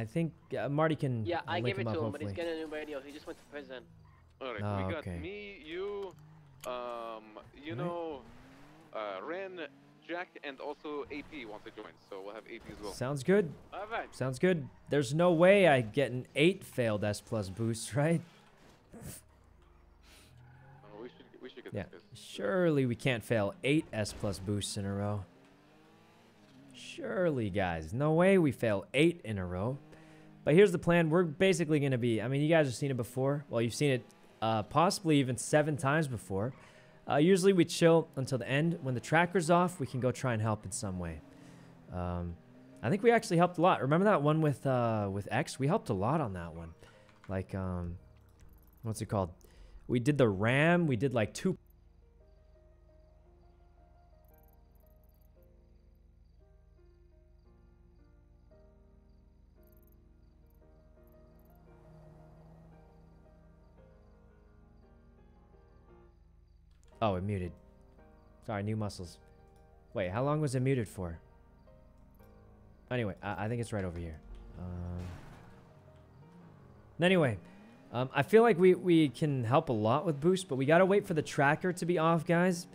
I think uh, Marty can Yeah, I link gave it him to up, him, but he's getting a new radio. He just went to prison. Alright, Ah, we got okay. me, you, um, you Alright. know, uh, Ren, Jack, and also AP wants to join, so we'll have AP as well. Sounds good. Alright. Sounds good. There's no way I get an 8 failed S plus boost, right? Oh, we should we should get Yeah. this. Surely we can't fail eight S plus boosts in a row. Surely, guys. No way we fail 8 in a row. But here's the plan. We're basically going to be... I mean, you guys have seen it before. Well, you've seen it uh, possibly even seven times before. Uh, usually we chill until the end. When the tracker's off, we can go try and help in some way. Um, I think we actually helped a lot. Remember that one with uh, with X? We helped a lot on that one. Like, um, what's it called? We did the ram. We did like two Oh, it muted. Sorry, new muscles. Wait, how long was it muted for? Anyway, I, I think it's right over here. Um, anyway, um, I feel like we, we can help a lot with boost, but we gotta wait for the tracker to be off, guys.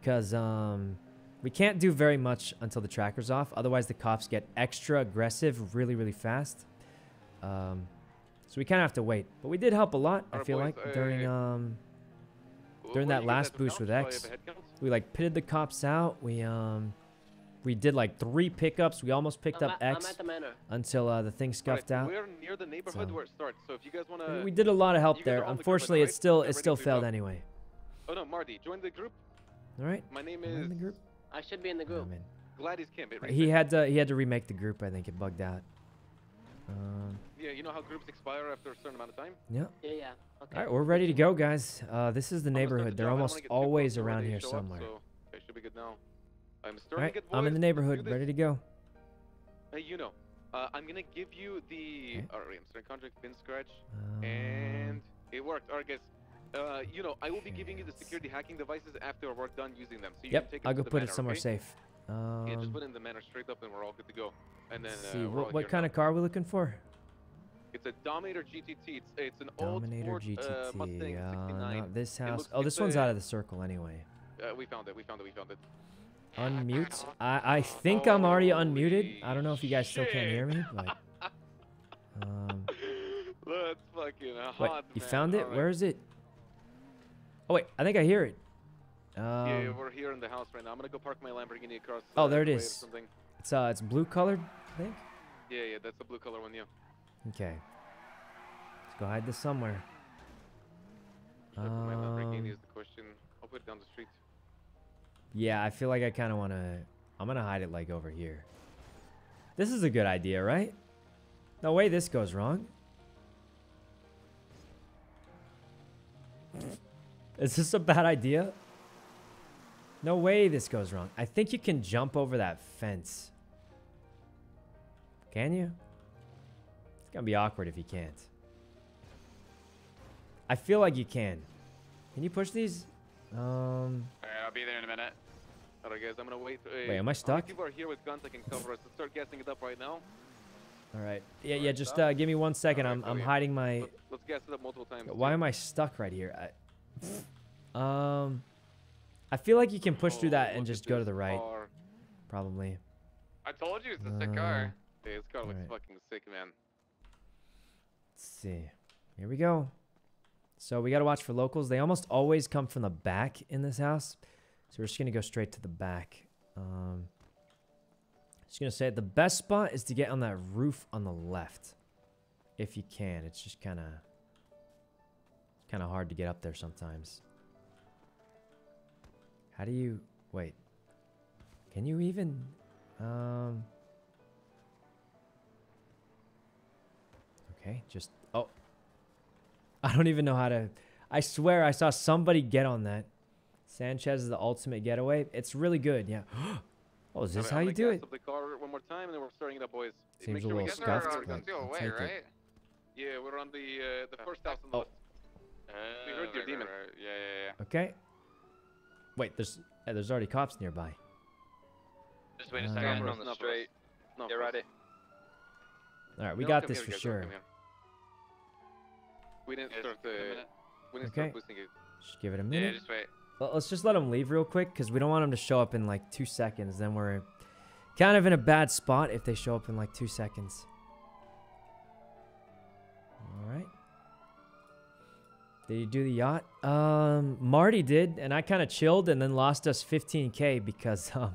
Because um, we can't do very much until the tracker's off. Otherwise, the cops get extra aggressive really, really fast. Um, so we kind of have to wait. But we did help a lot, I feel like, during... Wh- during that do you guys last boost with Do I have X, a head count? we like pitted the cops out. We um we did like three pickups. We almost picked I'm up at, X I'm at the manor. until uh, the thing Alright, scuffed out. We're near the neighborhood So- where it starts, so if you guys wanna, we did a lot of help you guys are there. on the Unfortunately, it still Get it still failed go. anyway. Oh no, Marty, join the group. All right. My name Am I in is the group? I should be in the Oh, group. man. Gladys Camp. Right He had to he had to remake the group. I think it bugged out. Um, Yeah, you know how groups expire after a certain amount of time? yeah. Yeah, yeah. Okay. All right, we're ready to go, guys. Uh, this is the I'm gonna start neighborhood. They're job. I don't almost wanna get too always around here show up, somewhere. so I should be good now. I'm All starting right, to get I'm in the boys. Let's do neighborhood, ready to go. Hey, you know, uh, I'm gonna give you the. Okay. Alright, I'm starting contract, pin scratch, Um, and it worked. Alright, guys. Uh, you know, I will be giving you the security hacking devices after we're done using them. So you Yep, can take them I'll go put manor, it somewhere okay? safe. Um, Yeah, just put in the manor straight up, and we're all good to go. And then let's uh, see, what, what kind of car are we looking for? It's a Dominator GTT. It's it's an Dominator old uh, GTT. Mustang uh, 69. not this house. looks- Oh, this one's a- out of the circle anyway. Uh, we found it. We found it. We found it. Unmute. I, I think I'm already unmuted. I don't know if you guys still can't hear me, but um, Let's fucking hot. wait, you man. found it? Alright. Where is it? Oh wait, I think I hear it. Um, yeah, we're here in the house right now. I'm gonna go park my Lamborghini across. Oh, uh, there it the way or is. It's uh, it's blue colored, I think. Yeah, yeah, that's the blue color one. Yeah. Okay. Let's go hide this somewhere. Put my Lamborghini Um, is the question. I'll put it down the street. Yeah, I feel like I kind of want to. I'm gonna hide it like over here. This is a good idea, right? No way this goes wrong. Is this a bad idea? No way this goes wrong. I think you can jump over that fence. Can you? It's gonna be awkward if you can't. I feel like you can. Can you push these? Um. Alright, I'll be there in a minute. Alright, guys, I'm gonna wait. Uh, Wait, am I stuck? people are here with guns that can cover us? Let's start gassing it up right now. All right. Yeah, yeah. Alright, Just uh, give me one second. Alright, I'm I'm hiding my. Let's, let's gas it up multiple times. Why am I stuck right here? I, um, I feel like you can push through Oh, that and just go to the right, car. probably. I told you it's a sick car. Yeah, this car looks Alright. fucking sick, man. Let's see. Here we go. So we gotta watch for locals. They almost always come from the back in this house, so we're just gonna go straight to the back. Um, just gonna say the best spot is to get on that roof on the left, if you can. It's just kind of, kind of hard to get up there sometimes. How do you wait? Can you even? Um. Okay, just oh. I don't even know how to. I swear I saw somebody get on that. Sanchez is the ultimate getaway. It's really good, yeah. oh, is this Alright, how you do it? up the car one more time, and then we're starting it up, boys. Seems Make a little You scuffed, are but on Conceal I'll Way, take it. Yeah, we're on the uh, the first house on the Oh. left. We heard Uh, your right, demon. right, right. Yeah, yeah, yeah. Okay. Wait, there's uh, there's already cops nearby. Just wait a Uh, second Not on the us, not for us. straight. Not Get ready. All right, we No, got this here, for guys, sure. We didn't Yes, start give the. We didn't Okay. start boosting. Just give it a minute. Yeah, minute. just wait. Well, let's just let them leave real quick because we don't want them to show up in like two seconds. Then we're kind of in a bad spot if they show up in like two seconds. All right. Did you do the yacht? Um, Marty did, and I kind of chilled and then lost us 15k because um,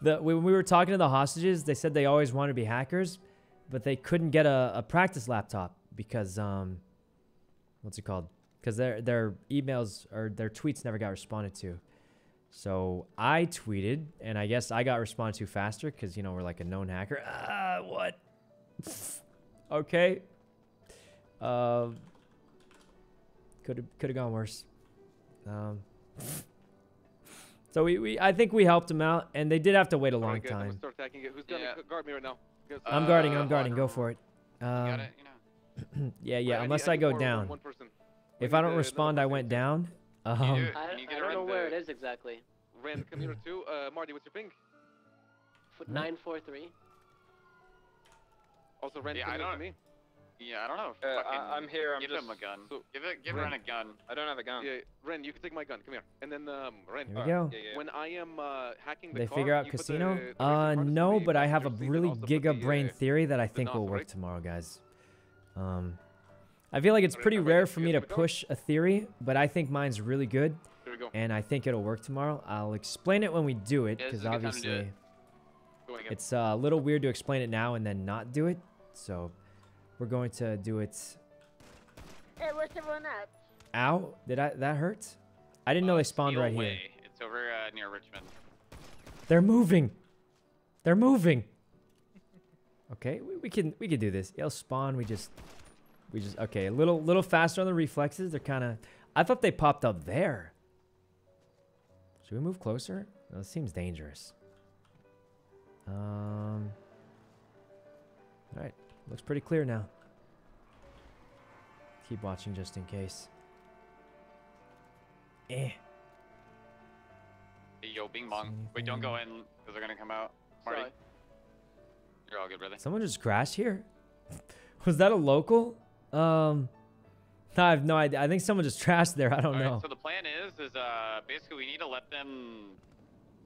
the when we were talking to the hostages, they said they always wanted to be hackers, but they couldn't get a, a practice laptop because um, what's it called? Because their their emails or their tweets never got responded to. So I tweeted, and I guess I got responded to faster because you know we're like a known hacker. Ah, what? okay. Um. Could have could have gone worse. Um. So we, we I think we helped them out, and they did have to wait a long Alright, guys, I'm time. start attacking it. Who's gonna Yeah. guard me right now? Guys, I'm Uh, guarding. I'm guarding. Go for it. You Um, got it, you know. yeah, Right, yeah. I Unless need- I go down. One person. If I don't respond, I went person. down. You Um, do. I, Can you I don't know where it is exactly. Ren, come here too. Uh, Marty, what's your ping? Hmm? 943. Also, Ren, Yeah, come I to me. Yeah, I don't know. Uh, I, I'm here. I'm give just. him a gun. so- give it. Give Ren- Ren a gun. I don't have a gun. Yeah, Ren, you can take my gun. Come here. And then, um, Ren. Here we uh, go. Yeah, yeah. When I am uh, hacking the They car, figure out casino? the- the uh, no, but I have a passenger seat and really also the, giga brain uh, theory that I think will work right? tomorrow, guys. Um, I feel like it's pretty I'm rare for me to push a theory, but I think mine's really good, Here we go. and I think it'll work tomorrow. I'll explain it when we do it, because this is a good time to do obviously it. It's uh, a little weird to explain it now and then not do it. So we're going to do it. Hey, where's everyone at? Ow! Did I that hurt? I didn't know Uh, they spawned Steel right here. It's over uh, near Richmond. They're moving. They're moving. Okay, we, we can we can do this. It'll spawn. We just we just okay. A little little faster on the reflexes. They're kind of. I thought they popped up there. Should we move closer? No, this seems dangerous. Um. All right, looks pretty clear now. Keep watching just in case. Eh. Hey, yo, Bing Bong. Wait, don't go in because they're gonna come out. Marty, Sorry. you're all good, brother. Someone just crashed here? Was that a local? Um, I have no idea. I think someone just trashed there. I don't Alright, know. so the plan is, is uh, basically we need to let them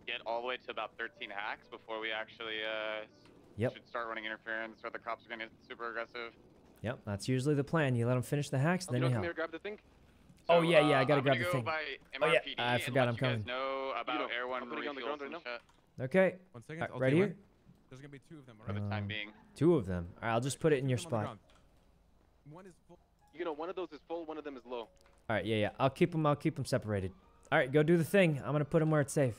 get all the way to about 13 hacks before we actually uh, s- Yep. should start running interference or the cops are gonna get super aggressive. Yep, that's usually the plan. You let them finish the hacks, You then know, you come help. here, grab the thing. Oh, yeah, yeah, I uh, gotta I'm grab the go thing. Oh, yeah, I forgot I'm you guys coming. know about know, Air One I'm putting on the ground right now. Okay, One second. Alright, I'll right here. There's gonna be two of them. for the time being. two of them. All right, I'll just put it in your Put them on the spot. One is full. You know, one of those is full, one of them is low. All right, yeah, yeah. I'll keep them. I'll keep them separated. All right, go do the thing. I'm gonna put them where it's safe.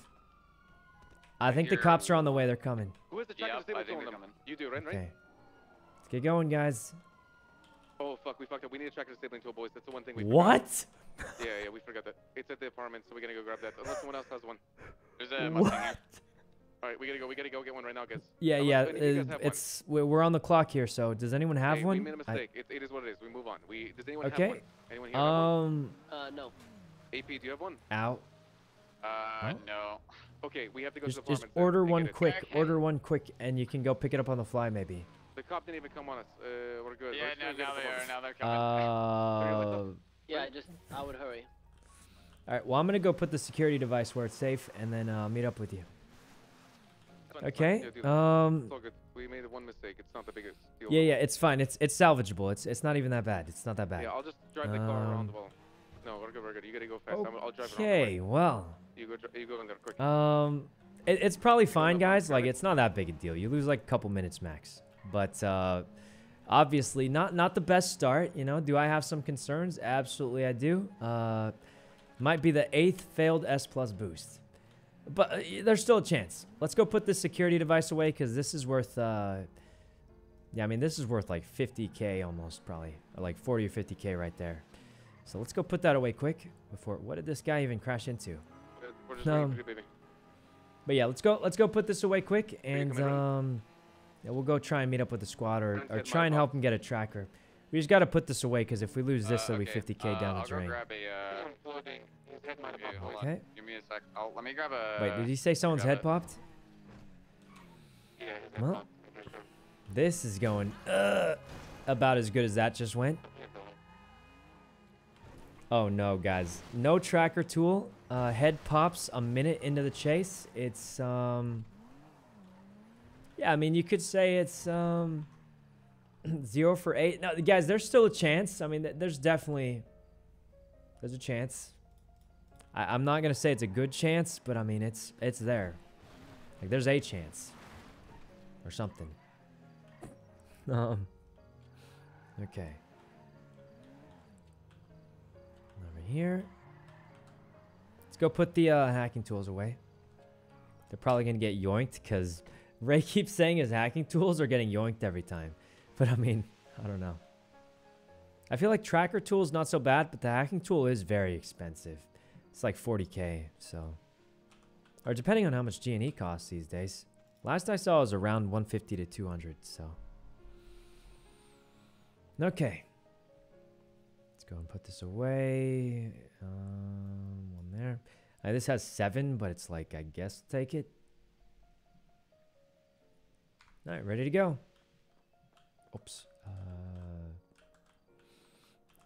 I think the cops are on the way. They're coming. Who has the tracker Yep, I disable think on they're them? coming. You do, Ren, right? Okay. Let's get going, guys. Oh fuck, we fucked up. We need a tracker disabling tool, boys. That's the one thing we What? Yeah, yeah, we forgot that. It's at the apartment, so we're gonna go grab that. Unless someone else has one. There's a Mustang here. All right, we gotta go. We gotta go get one right now, guys. Yeah, Unless yeah. any of you guys uh, have one. it's we're we're on the clock here. So does anyone have hey, one? We made a I- mistake. It, it is what it is. We move on. We does anyone Okay. have one? Anyone here um. Uh, no. AP, do you have one? Out. Uh, Huh? no. Okay, we have to go Just, to the just order and one quick. Okay. Order one quick, and you can go pick it up on the fly, maybe. The cop didn't even come on us. Uh, we're good. Yeah, We're just no, now they are. apartment. Now they're coming. Uh. Yeah, I just, I would hurry. All right. Well, I'm gonna go put the security device where it's safe, and then uh, meet up with you. It's fine, it's fine. Okay. Yeah, Um. It's all good. We made one mistake. It's not the biggest deal. Yeah, yeah. It's fine. It's it's salvageable. It's it's not even that bad. It's not that bad. Yeah, I'll just drive the car Um, around the wall. No, we're good. We're good. You gotta go fast. I'm, I'll drive around. don't Okay. Well. You go. You go in there quick. Um. It, it's probably fine, guys. Like it's not that big a deal. You lose like a couple minutes max. But uh, obviously not not the best start. You know. Do I have some concerns? Absolutely, I do. Uh, might be the eighth failed S plus boost. But uh, there's still a chance. Let's go put this security device away because this is worth. Uh, yeah, I mean this is worth like 50k almost probably, or like 40 or 50k right there. So let's go put that away quick before. What did this guy even crash into? We're just Um, waiting for. But yeah, let's go. Let's go put this away quick, and um, yeah, we'll go try and meet up with the squad or, or try and help him get a tracker. We just got to put this away because if we lose this, Uh, it'll be 50k uh, down I'll the go drain. grab a. Uh, okay, hold on. Okay. Give me a sec. I'll, let me grab a. Wait, did he say someone's head it. popped? Well, This is going uh, about as good as that just went. Oh no, guys. No tracker tool. Uh, head pops a minute into the chase. It's, um... Yeah, I mean, you could say it's, um... Zero for eight. No, guys, there's still a chance. I mean, th- there's definitely... There's a chance. I, I'm not gonna say it's a good chance, but I mean, it's it's there. Like, there's a chance. Or something. Um... Okay. Over here. Let's go put the uh, hacking tools away. They're probably going to get yoinked because Ray keeps saying his hacking tools are getting yoinked every time. But I mean, I don't know. I feel like tracker tool is not so bad, but the hacking tool is very expensive. It's like 40k, so. Or depending on how much G&E costs these days. Last I saw was around 150 to 200, so. Okay. Let's go and put this away. Um, there. Uh, this has seven, but it's like, I guess, take it. All right, ready to go. Oops. Uh,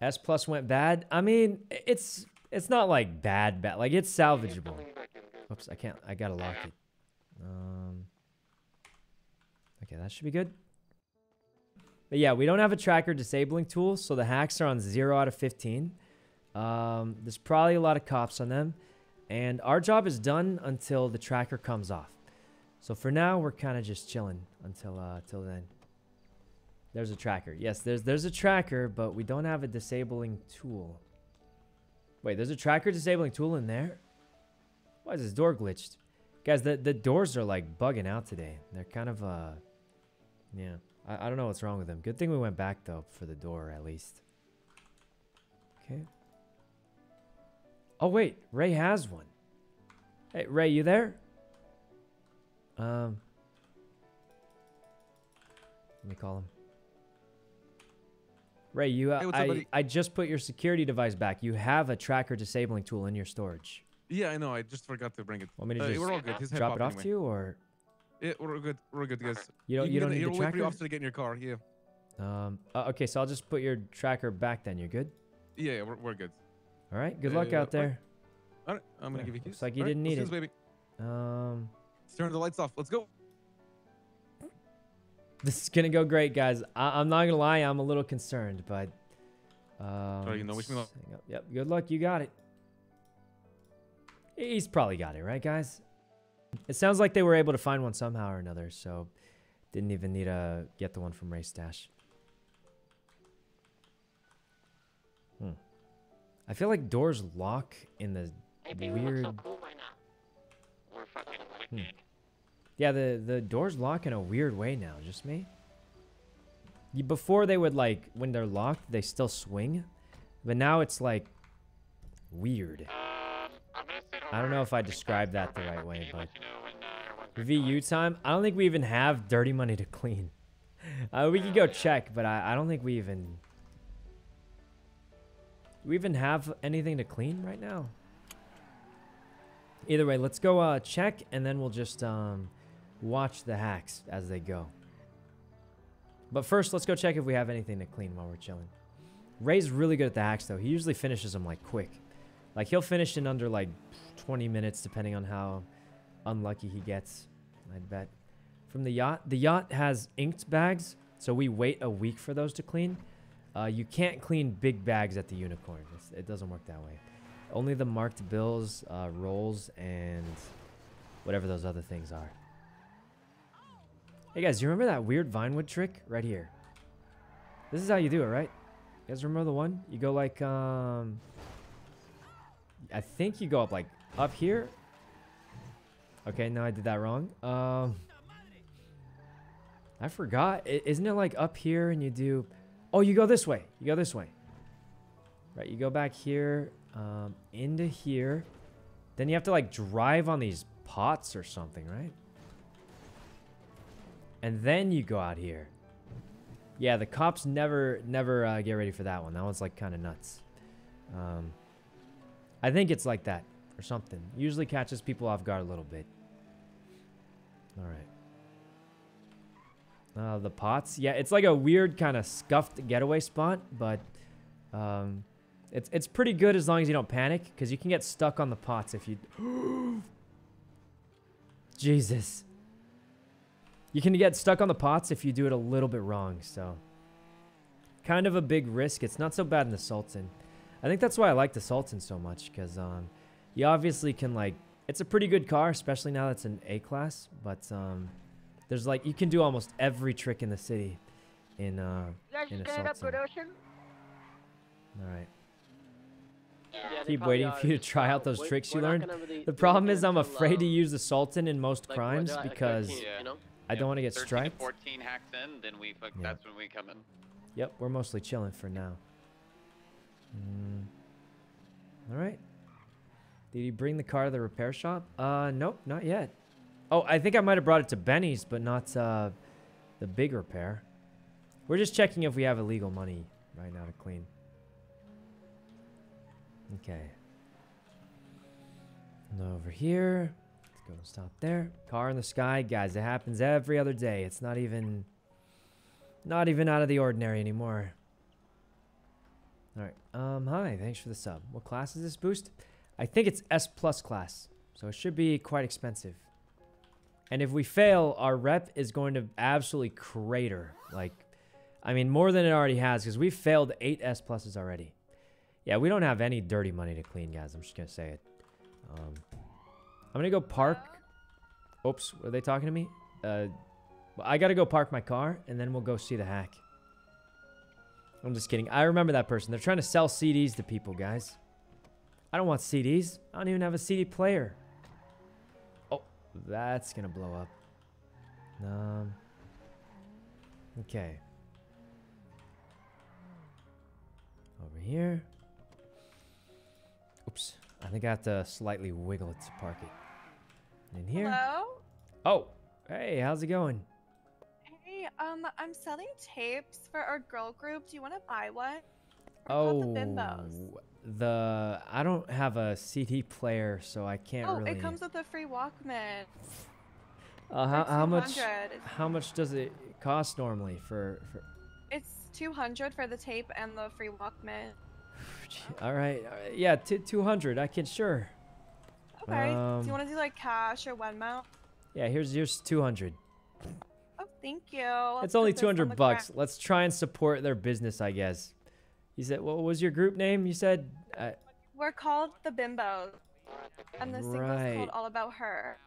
S plus went bad. I mean, it's it's not like bad, bad. Like it's salvageable. Oops, I can't. I gotta lock it. Um. Okay, that should be good. But yeah, we don't have a tracker disabling tool, so the hacks are on 0 out of 15. Um, there's probably a lot of cops on them. And our job is done until the tracker comes off. So for now, we're kind of just chilling until uh, till then. There's a tracker. Yes, there's there's a tracker, but we don't have a disabling tool. Wait, there's a tracker disabling tool in there? Why is this door glitched? Guys, the, the doors are like bugging out today. They're kind of, uh, yeah. I, I don't know what's wrong with them. Good thing we went back though for the door at least. Okay. Oh wait, Ray has one. Hey, Ray, you there? Um. Let me call him. Ray, you. Uh, Hey, I? I just put your security device back. You have a tracker disabling tool in your storage. Yeah, I know. I just forgot to bring it. Want me to Uh, just we're all good. His drop it off anyway. to you, or Yeah, we're good. We're good, guys. you don't can you, don't need the you tracker? officer to get in your car. Yeah. Um. uh, okay, so I'll just put your tracker back. Then you're good. Yeah, yeah we're, we're good. All right. Good luck Uh, out there. All right, I'm gonna Yeah, give you looks like you All right, didn't need let's it. this, baby. Um. Let's turn the lights off. Let's go. This is gonna go great, guys. I- I'm not gonna lie, I'm a little concerned, but. Um, Sorry, you know, wish me luck. s- hang up. Yep. Good luck. You got it. He's probably got it, right, guys? It sounds like they were able to find one somehow or another, so didn't even need to get the one from Ray Stash. I feel like doors lock in the weird. Hmm. Yeah, the the doors lock in a weird way now. Just me. Before they would like when they're locked, they still swing, but now it's like weird. I don't know if I described that the right way, but VU time. I don't think we even have dirty money to clean. Uh, we could go check, but I, I don't think we even. Do we even have anything to clean right now? Either way, let's go uh, check, and then we'll just um, watch the hacks as they go. But first, let's go check if we have anything to clean while we're chilling. Ray's really good at the hacks, though. He usually finishes them like quick. Like he'll finish in under like 20 minutes, depending on how unlucky he gets. I'd bet. From the yacht, the yacht has inked bags, so we wait a week for those to clean. Uh, you can't clean big bags at the unicorn. It's, it doesn't work that way. Only the marked bills, uh, rolls, and whatever those other things are. Hey guys, you remember that weird Vinewood trick right here? This is how you do it, right? You guys remember the one? You go like, um, I think you go up like up here. Okay, no, I did that wrong. Um, I forgot. Isn't it like up here and you do? Oh, you go this way. You go this way. Right, you go back here, um, into here. Then you have to like drive on these pots or something, right? And then you go out here. Yeah, the cops never, never uh, get ready for that one. That one's like kind of nuts. Um, I think it's like that or something. Usually catches people off guard a little bit. All right. Uh, the pots. Yeah, it's like a weird kind of scuffed getaway spot, but um, it's it's pretty good as long as you don't panic, because you can get stuck on the pots if you. Jesus. You can get stuck on the pots if you do it a little bit wrong, so kind of a big risk. It's not so bad in the Sultan. I think that's why I like the Sultan so much, because um, you obviously can like. It's a pretty good car, especially now that's an A class, but um, there's like you can do almost every trick in the city in uh You guys in just cleared up production? all right. Yeah, Keep waiting are, for you to try uh, out those we- tricks you we're learned. gonna really The problem is I'm until, afraid to uh, use the Sultan in most like, crimes at, because 13, Yeah. you know? I don't want to get 13 striped. To 14 hacks in, then we fuck, Yeah. that's when we come in. Yep, we're mostly chilling for now. Mm. All right. Did you bring the car to the repair shop? Uh, nope, not yet. Oh, I think I might have brought it to Benny's, but not uh, the bigger pair. We're just checking if we have illegal money right now to clean. Okay. Over here. Let's go and stop there. Car in the sky. Guys, it happens every other day. It's not even... Not even out of the ordinary anymore. Alright. Um, hi. Thanks for the sub. What class is this boost? I think it's S plus class. So it should be quite expensive. And if we fail, our rep is going to absolutely crater. Like, I mean, more than it already has, because we've failed eight S pluses already. Yeah, we don't have any dirty money to clean, guys. I'm just gonna say it. Um, I'm gonna go park. Oops, were they talking to me? Uh, I gotta go park my car, and then we'll go see the hack. I'm just kidding. I remember that person. They're trying to sell CDs to people, guys. I don't want CDs. I don't even have a CD player. That's gonna blow up. Um. Okay. Over here. Oops. I think I have to slightly wiggle it to park it. In here. Hello? Oh, hey, how's it going? Hey, um, I'm selling tapes for our girl group. Do you want to buy one? Oh, the I don't have a CD player, so I can't Oh, really. it comes with a free Walkman. uh, how, how much? How much does it cost normally for? for It's 200 for the tape and the free Walkman. all right, all right, yeah, t- two hundred. I can sure. Okay. do Um, you want to do like cash or one mount? Yeah, here's here's two hundred. Oh, thank you. It's only two hundred on bucks. Let's try and support their business, I guess. You said what was your group name? You said. Uh, We're called the Bimbos. And the single's Right. called All About Her.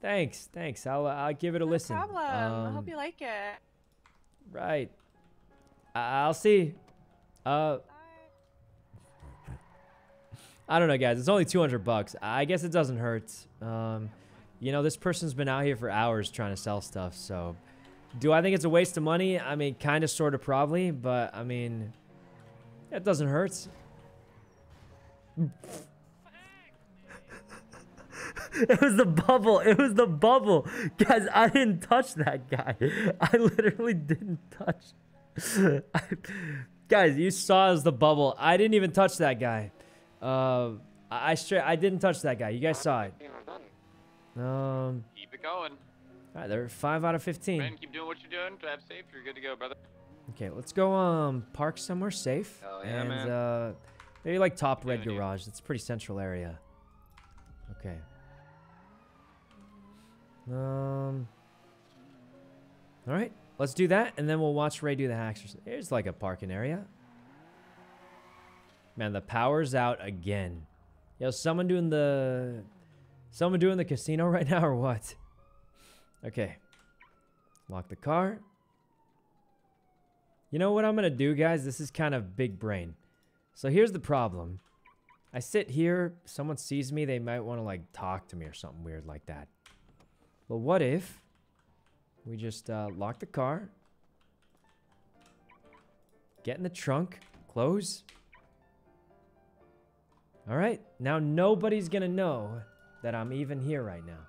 thanks, thanks. I'll uh, I'll give it a no listen. problem. I Um, hope you like it. Right. I- I'll see. Uh. Bye. I don't know, guys. It's only 200 bucks. I guess it doesn't hurt. Um, you know, this person's been out here for hours trying to sell stuff. So, do I think it's a waste of money? I mean, kind of, sort of, probably. But I mean, it doesn't hurt. it was the bubble. It was the bubble, guys. I didn't touch that guy. I literally didn't touch. I, guys, you saw as the bubble. I didn't even touch that guy. Uh, I I straight. I didn't touch that guy. You guys saw it. Um. Keep it going. All right, they're five out of fifteen. Ben, keep doing what you're doing. Drive safe. You're good to go, brother. Okay, let's go. Um, park somewhere safe. Hell yeah, and man. uh, maybe like top red dude? garage. That's a pretty central area. Okay. Um. All right, let's do that, and then we'll watch Ray do the hacks. or s- Here's like a parking area. Man, the power's out again. Yo, someone doing the, someone doing the casino right now or what? Okay. Lock the car. You know what I'm going to do, guys? This is kind of big brain. So here's the problem. I sit here, someone sees me, they might want to like talk to me or something weird like that. But what if we just uh, lock the car, get in the trunk, close. All right, now nobody's going to know that I'm even here right now.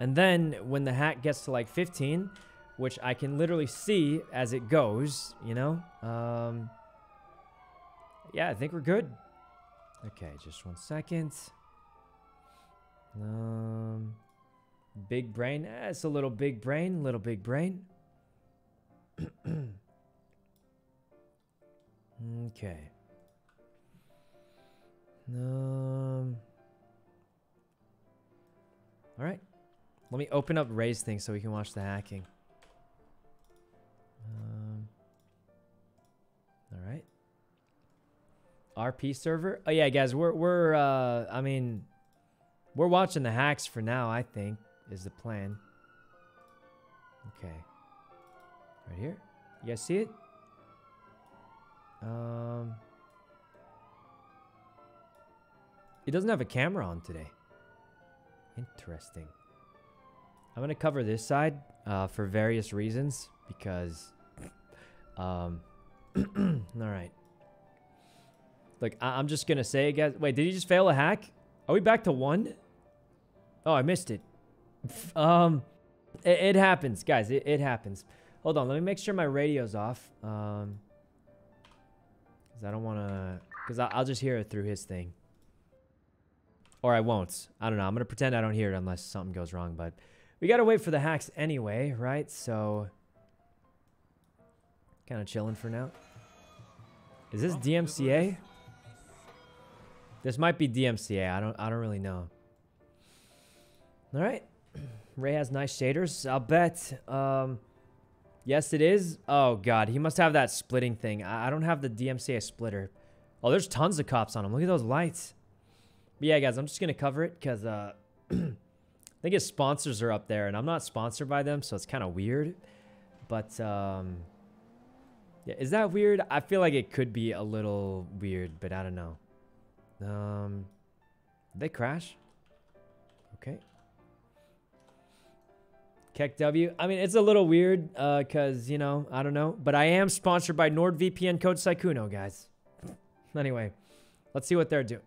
And then when the hat gets to like 15, which I can literally see as it goes, you know? Um, yeah, I think we're good. Okay, just one second. Um, Big brain. Eh, it's a little big brain, little big brain. okay. Um. All right. Let me open up Ray's thing so we can watch the hacking. Um. All right. RP server. Oh yeah, guys, we're we're uh I mean we're watching the hacks for now, I think, is the plan. Okay. Right here. You guys see it? Um It doesn't have a camera on today. Interesting. I'm gonna cover this side uh, for various reasons because um all right. Look, I- I'm just gonna say, guys. Wait, did he just fail a hack? Are we back to one? Oh, I missed it. um, it, it happens, guys. It, it happens. Hold on, let me make sure my radio's off. Um, cause I don't wanna, cause I'll just hear it through his thing. Or I won't. I don't know. I'm gonna pretend I don't hear it unless something goes wrong. But we gotta wait for the hacks anyway, right? So, kind of chilling for now. Is this DMCA? This might be DMCA. I don't I don't really know. All right. Ray has nice shaders. I'll bet. Um Yes, it is. Oh god, he must have that splitting thing. I, I don't have the DMCA splitter. Oh, there's tons of cops on him. Look at those lights. But yeah, guys, I'm just gonna cover it because uh I think his sponsors are up there, and I'm not sponsored by them, so it's kind of weird. But um yeah, is that weird? I feel like it could be a little weird, but I don't know. Um, they crash? Okay. KEKW. I mean, it's a little weird because, you know, I don't know. But I am sponsored by NordVPN code Sykkuno, guys. anyway, let's see what they're doing.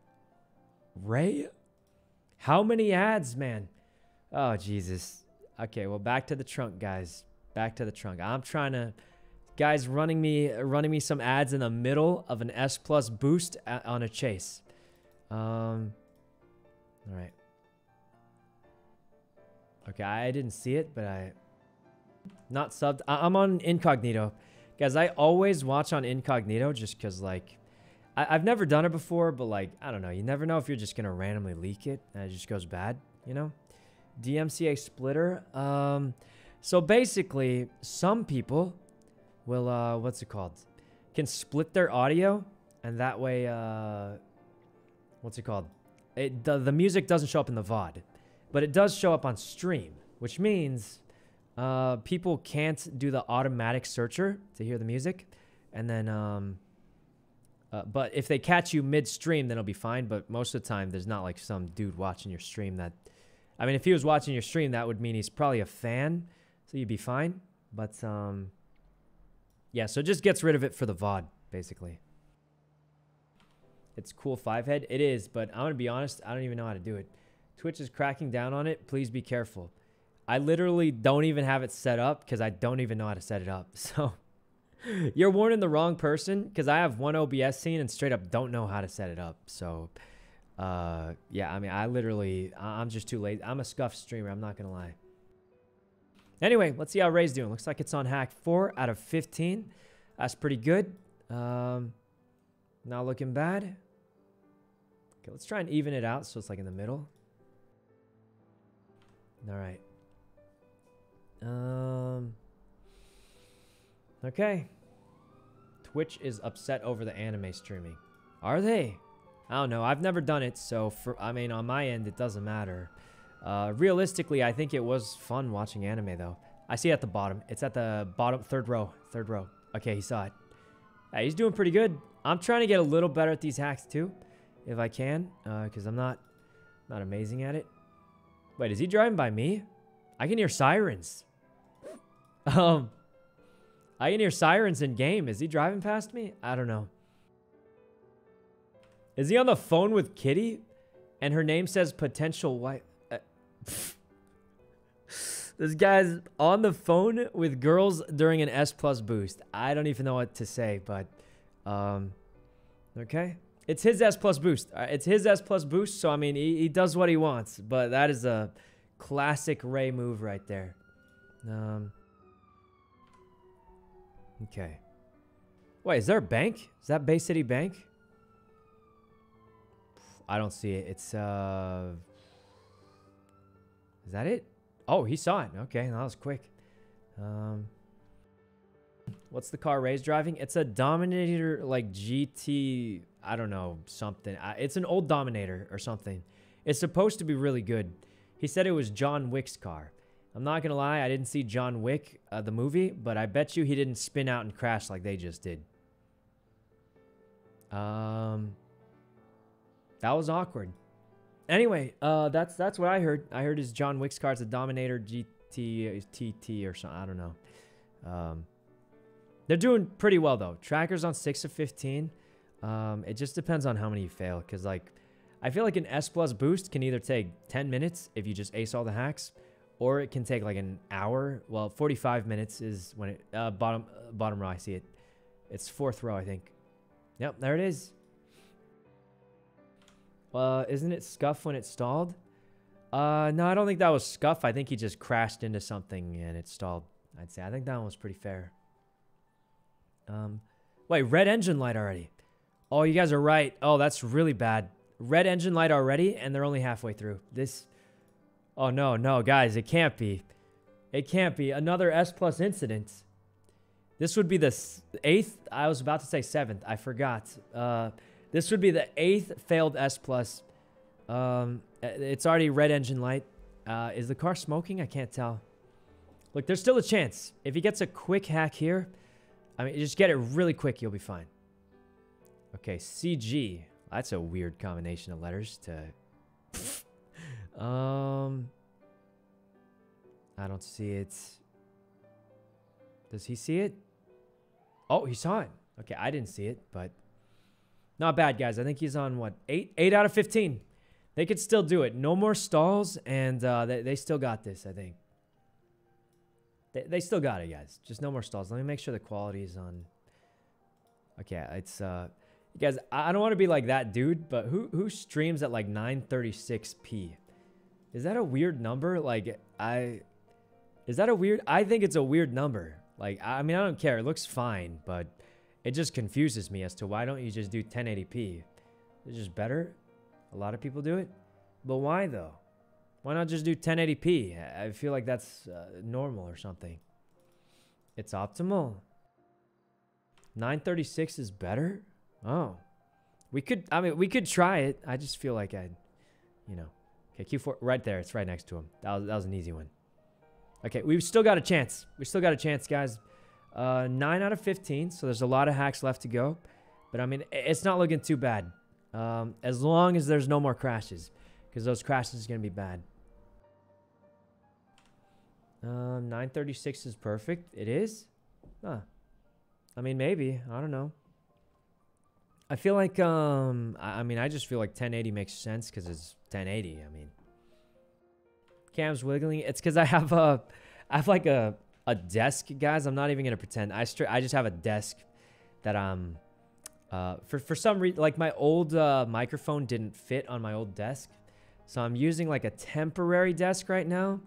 Ray? How many ads, man? Oh, Jesus. Okay, well, back to the trunk, guys. Back to the trunk. I'm trying to guys running me running me some ads in the middle of an S plus boost on a chase. Um, all right. Okay, I didn't see it, but I not subbed. I- I'm on incognito, guys. I always watch on incognito just because like I- I've never done it before, but like I don't know. You never know if you're just gonna randomly leak it and it just goes bad, you know. DMCA splitter. Um, so basically, some people will uh what's it called? Can split their audio and that way uh what's it called? It the, the music doesn't show up in the vod but it does show up on stream which means uh people can't do the automatic searcher to hear the music and then um uh, but if they catch you midstream then it'll be fine but most of the time there's not like some dude watching your stream that i mean if he was watching your stream that would mean he's probably a fan so you'd be fine but um yeah, so it just gets rid of it for the VOD, basically. It's cool five head. It is, but I'm gonna be honest, I don't even know how to do it. Twitch is cracking down on it. Please be careful. I literally don't even have it set up because I don't even know how to set it up. So you're warning the wrong person because I have one OBS scene and straight up don't know how to set it up. So uh yeah, I mean I literally I'm just too late. I'm a scuffed streamer, I'm not gonna lie. Anyway, let's see how Ray's doing. Looks like it's on hack 4 out of 15. That's pretty good. Um, not looking bad. Okay, let's try and even it out so it's like in the middle. All right. Um, okay. Twitch is upset over the anime streaming. Are they? I don't know. I've never done it, so for I mean on my end it doesn't matter. Uh, realistically, I think it was fun watching anime though. I see it at the bottom. It's at the bottom, third row, third row. Okay, he saw it. He's doing pretty good. I'm trying to get a little better at these hacks too, if I can, because I'm not, not amazing at it. Wait, is he driving by me? I can hear sirens. Um, I can hear sirens in game. Is he driving past me? I don't know. Is he on the phone with Kitty? And her name says potential wife. This guy's on the phone with girls during an S plus boost. I don't even know what to say, but um, okay. It's his S plus boost. Uh, It's his S plus boost, so I mean, he, he does what he wants. But that is a Classic Ray move right there. Um. Okay. Wait, is there a bank? Is that Bay City Bank? I don't see it. It's uh. Is that it? Oh, he saw it. Okay, that was quick. Um. What's the car Ray's driving? It's a Dominator like GT. I don't know something. It's an old Dominator or something. It's supposed to be really good. He said it was John Wick's car. I'm not gonna lie, I didn't see John Wick uh, the movie, but I bet you he didn't spin out and crash like they just did. Um, that was awkward. Anyway, uh, that's that's what I heard. I heard his John Wick's car. It's a Dominator GT TT or something. I don't know. Um, they're doing pretty well though. Trackers on six of fifteen. Um, it just depends on how many you fail, cause like, I feel like an S plus boost can either take ten minutes if you just ace all the hacks, or it can take like an hour. Well, forty-five minutes is when it uh, bottom uh, bottom row. I see it. It's fourth row, I think. Yep, there it is. Uh, isn't it scuff when it stalled? Uh, no, I don't think that was scuff. I think he just crashed into something and it stalled. I'd say. I think that one was pretty fair. Um, wait, red engine light already. Oh, you guys are right. Oh, that's really bad. Red engine light already, and they're only halfway through. This. Oh no, no, guys, it can't be. It can't be another S plus incident. This would be the eighth. I was about to say seventh. I forgot. Uh, this would be the eighth failed S plus. Um, uh, it's already red engine light. Uh, is the car smoking? I can't tell. Look, there's still a chance. If he gets a quick hack here, I mean, just get it really quick, you'll be fine. Okay, CG. That's a weird combination of letters to. um, I don't see it. Does he see it? Oh, he saw it. Okay, I didn't see it, but not bad, guys. I think he's on what eight? Eight out of fifteen. They could still do it. No more stalls, and uh, they they still got this. I think. They, they still got it, guys. Just no more stalls. Let me make sure the quality is on. Okay, it's uh, guys. I don't want to be like that dude, but who who streams at like 936p? Is that a weird number? Like I, is that a weird? I think it's a weird number. Like I mean, I don't care. It looks fine, but it just confuses me as to why don't you just do 1080p? It's just better. A lot of people do it, but why though? Why not just do 1080p? I feel like that's uh, normal or something. It's optimal. 936 is better? Oh. We could I mean we could try it. I just feel like I you know. Okay, Q4 right there. It's right next to him. That was that was an easy one. Okay, we've still got a chance. We still got a chance, guys. Uh 9 out of 15, so there's a lot of hacks left to go. But I mean, it's not looking too bad. Um as long as there's no more crashes because those crashes are going to be bad. Um, 936 is perfect. It is? Huh. I mean, maybe. I don't know. I feel like, um, I, I mean, I just feel like 1080 makes sense because it's 1080. I mean, cam's wiggling. It's because I have a, I have like a, a desk, guys. I'm not even to pretend. I, I just have a desk that um, uh, for, for some reason, like my old uh, microphone didn't fit on my old desk. So I'm using like a temporary desk right now.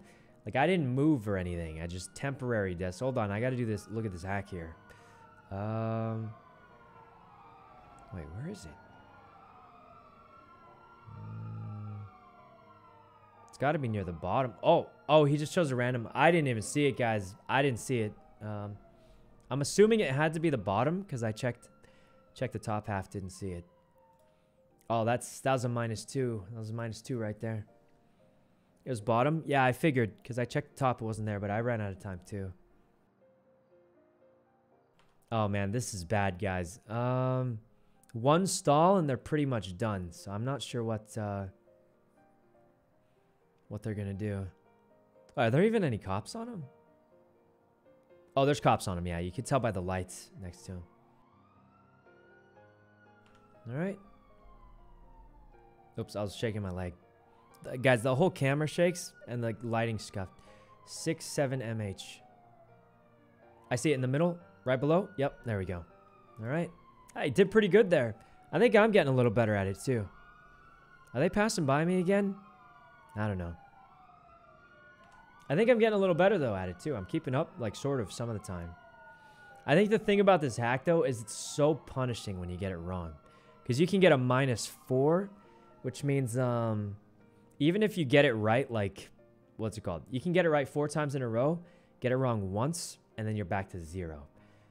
Like I didn't move or anything. I just temporary desk. Hold on, I got to do this. Look at this hack here. Um, wait, where is it? Got to be near the bottom. Oh, oh, he just chose a random. I didn't even see it, guys. I didn't see it. Um, I'm assuming it had to be the bottom because I checked, checked the top half. Didn't see it. Oh, that's that was a minus two. That was a minus two right there. It was bottom. Yeah, I figured because I checked the top. It wasn't there, but I ran out of time too. Oh man, this is bad, guys. Um, one stall and they're pretty much done. So I'm not sure what uh, what they're gonna do. Are there even any cops on them? Oh, there's cops on him. Yeah, you can tell by the lights next to him. All right. Oops, I was shaking my leg. Uh, Guys, the whole camera shakes and the lighting scuffed. 6 7 MH. I see it in the middle, right below. Yep, there we go. All right. I did pretty good there. I think I'm getting a little better at it too. Are they passing by me again? I don't know. I think I'm getting a little better though at it too. I'm keeping up like sort of some of the time. I think the thing about this hack though is it's so punishing when you get it wrong. Cuz you can get a minus 4, which means um even if you get it right like what's it called? You can get it right 4 times in a row, get it wrong once and then you're back to 0.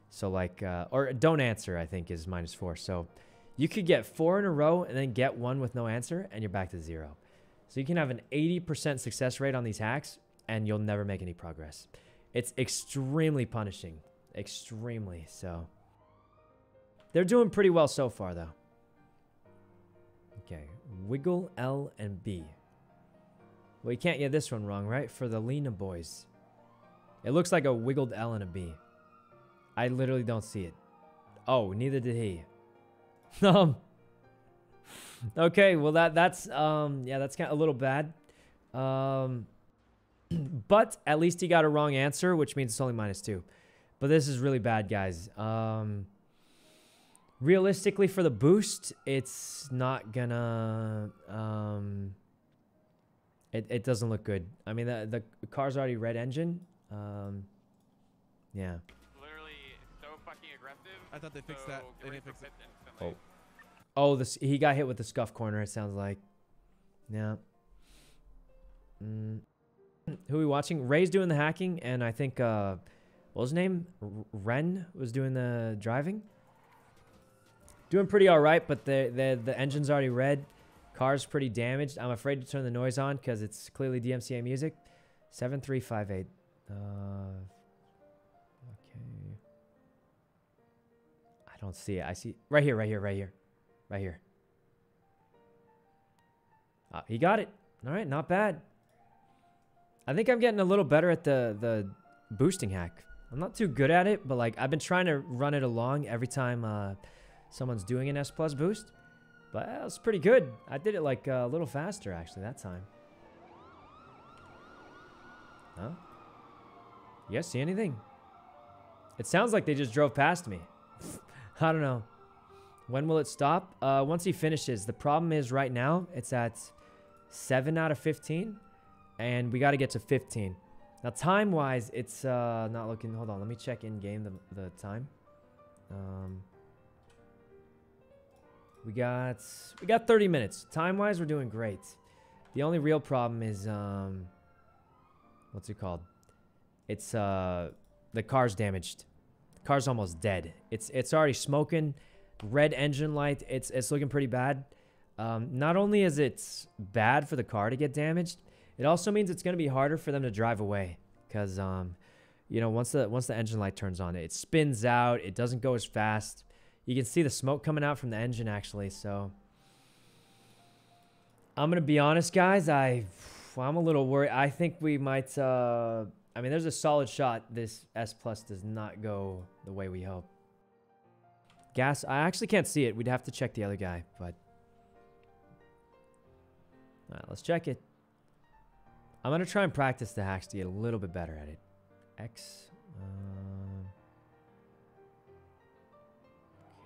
So like uh or don't answer I think is minus 4. So you could get 4 in a row and then get one with no answer and you're back to 0. So you can have an 80% success rate on these hacks and you'll never make any progress. It's extremely punishing. Extremely so. They're doing pretty well so far, though. Okay. Wiggle L and B. Well, you can't get this one wrong, right? For the Lena boys. It looks like a wiggled L and a B. I literally don't see it. Oh, neither did he. um. Okay, well that that's um yeah that's kind of a little bad. Um. but at least he got a wrong answer, which means it's only minus two. But this is really bad, guys. Um, realistically, for the boost, it's not gonna. Um, it, it doesn't look good. I mean, the, the car's already red engine. Um, yeah. Literally so fucking aggressive. I thought they fixed so that. get They didn't fix it. pits instantly. Oh, this he got hit with the scuff corner. It sounds like. Yeah. Mm. Who we watching? Ray's doing the hacking, and I think uh, what was his name? Ren was doing the driving. Doing pretty all right, but the the the engine's already red. Car's pretty damaged. I'm afraid to turn the noise on because it's clearly DMCA music. Seven three five eight. Uh, okay. I don't see it. I see right here, right here, right here, right here. Ah, he got it. All right, not bad. I think I'm getting a little better at the the boosting hack. I'm not too good at it, but like I've been trying to run it along every time uh, someone's doing an S plus boost. But that was pretty good. I did it like uh, a little faster actually that time. Huh? You guys see anything? It sounds like they just drove past me. I don't know. When will it stop? Uh, once he finishes. The problem is right now it's at 7 out of 15 and we got to get to 15. Now time wise, it's uh, not looking. Hold on, let me check in game the the time. Um, we got we got 30 minutes. Time wise, we're doing great. The only real problem is um, what's it called? It's uh, the car's damaged. The car's almost dead. It's it's already smoking. Red engine light. It's it's looking pretty bad. Um, not only is it bad for the car to get damaged, it also means it's going to be harder for them to drive away because, um, you know, once the once the engine light turns on, it spins out. It doesn't go as fast. You can see the smoke coming out from the engine actually. So I'm gonna be honest, guys. I I'm a little worried. I think we might. Uh, I mean, there's a solid shot. This S plus does not go the way we hope. Gas. I actually can't see it. We'd have to check the other guy, but. All right, let's check it. I'm gonna try and practice the hacks to get a little bit better at it. X.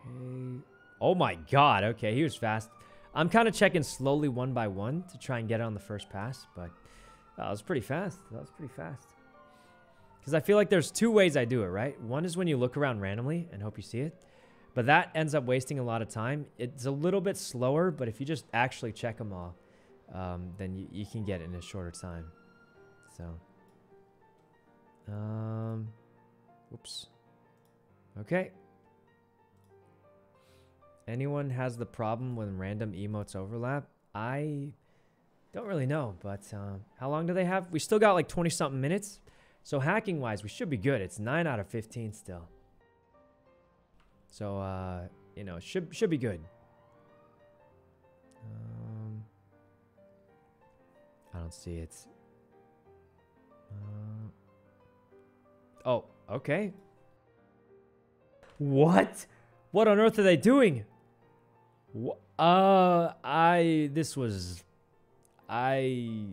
Um, okay. Oh my god. Okay, he was fast. I'm kind of checking slowly one by one to try and get it on the first pass, but that was pretty fast. That was pretty fast. Because I feel like there's two ways I do it, right? One is when you look around randomly and hope you see it. But that ends up wasting a lot of time. It's a little bit slower, but if you just actually check them all, um, then you, you can get it in a shorter time. So, um, whoops. Okay. Anyone has the problem when random emotes overlap? I don't really know, but um, how long do they have? We still got like 20 something minutes. So hacking wise, we should be good. It's 9 out of 15 still. So, uh, you know, should should be good. Um, I don't see it. Uh, oh, okay. What? What on earth are they doing? Wh- Uh, I. This was. I.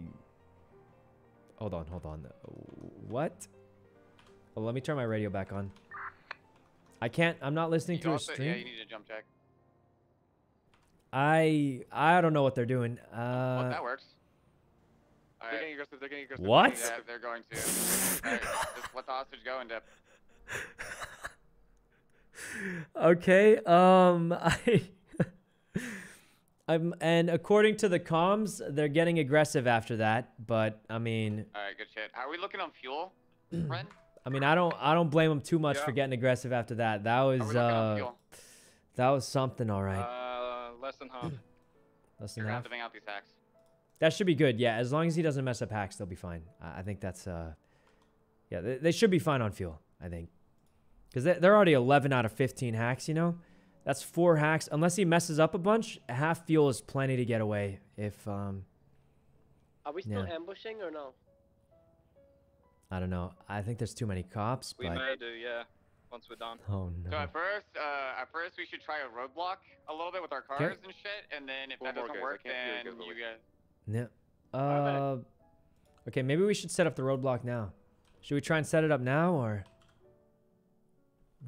Hold on, hold on. What? Oh, let me turn my radio back on. I can't. I'm not listening You to a stream. Yeah, you need a jump check. I I don't know what they're doing. well, Uh, that works. They're getting aggressive. They're getting aggressive. What? They're Yeah, they're going to. Alright, just let the hostage go and dip. okay. Um, I. I'm, and according to the comms, they're getting aggressive after that. But I mean, Alright, good shit. How are we looking on fuel, Ren? I mean, I don't, I don't blame him too much Yeah. for getting aggressive after that. That How are we was, uh, that was something, all right. Uh, less than half. Less You're than half. have to bang out these hacks. That should be good. Yeah, as long as he doesn't mess up hacks, they'll be fine. I, I think that's, uh, yeah, they, they should be fine on fuel. I think, because they, they're already 11 out of 15 hacks. You know, that's four hacks. Unless he messes up a bunch, half fuel is plenty to get away. If, um, Are we still Yeah. ambushing or no? I don't know. I think there's too many cops. We but may do, yeah. Once we're done. oh no. So at first, uh, at first we should try a roadblock a little bit with our cars and shit, and then if One that doesn't guys. Work, can't hear you then guys, you Willie. guys. Yeah. Uh, okay, maybe we should set up the roadblock now. Should we try and set it up now or?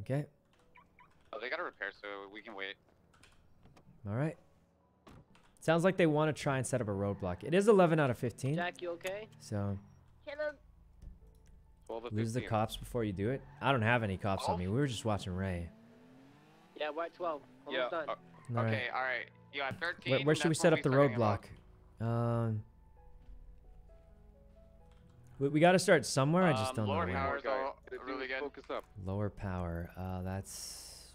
Okay. Oh, they gotta repair, so we can wait. All right. Sounds like they want to try and set up a roadblock. It is 11 out of 15. Jack, you okay? So Kill him. 12 of lose the cops before you do it. I don't have any cops on me. We were just watching Ray. Yeah, we're at 12. Almost Yeah, done. uh, All right. Okay, all right. You got 13. Where, where should we set up the roadblock? Um. We, we got to start somewhere. I just Um, don't know lower where. power. Power's Guy, all the dude really good. Focus up. Lower power. Uh, that's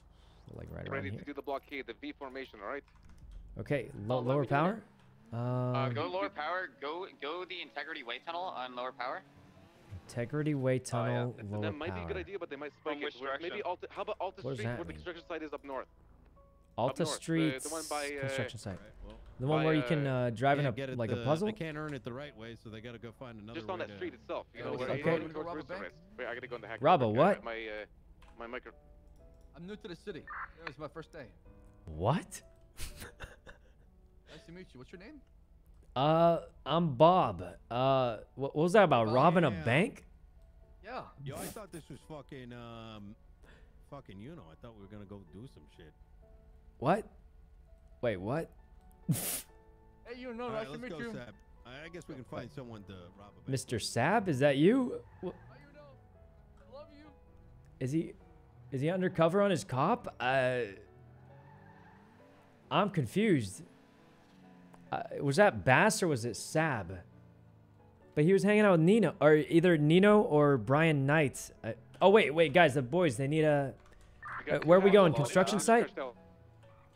like right around here. Ready to do the blockade, the V formation, all right? Okay, lo- Oh, lower we doing power. Uh, Um, go lower power. Go go the integrity way tunnel on lower power. Integrity way tunnel. That- Lower that might be a power. good idea, but they might spike From it. which Where- Maybe direction? Alta, how about Alta What Street, that where the construction site is up north? Alta north, the- Street the one by, uh, construction site. Right, well, The one by, where you can uh, uh, drive in a get it like the, a puzzle. They can't earn it the right way, so they gotta go find another Just on that to- street itself. You Yeah, know, okay. where Okay. go towards Rooster Wait, I gotta go in the hack. Robo, real quick. what? My, uh, my micro. I'm new to the city. It was my first day. What? Nice to meet you. What's your name? Uh, I'm Bob. Uh, what, what was that about? Oh, Robbing a bank? Yeah. Yo, I thought this was fucking um, fucking you know. I thought we were gonna go do some shit. What? Wait, what? Hey, you know, All nice right, to let's meet go, you. Sab. I I guess we can find someone to rob a bank. Mr. Sab? Is that you? Wh- How you know? I love you. Is he? Is he undercover on his cop? Uh, I'm confused. Uh, was that Bass or was it Sab? But he was hanging out with Nino, or either Nino or Brian Knight. Uh, oh wait, wait, guys, the boys, they need a. Uh, where are we going? Construction site?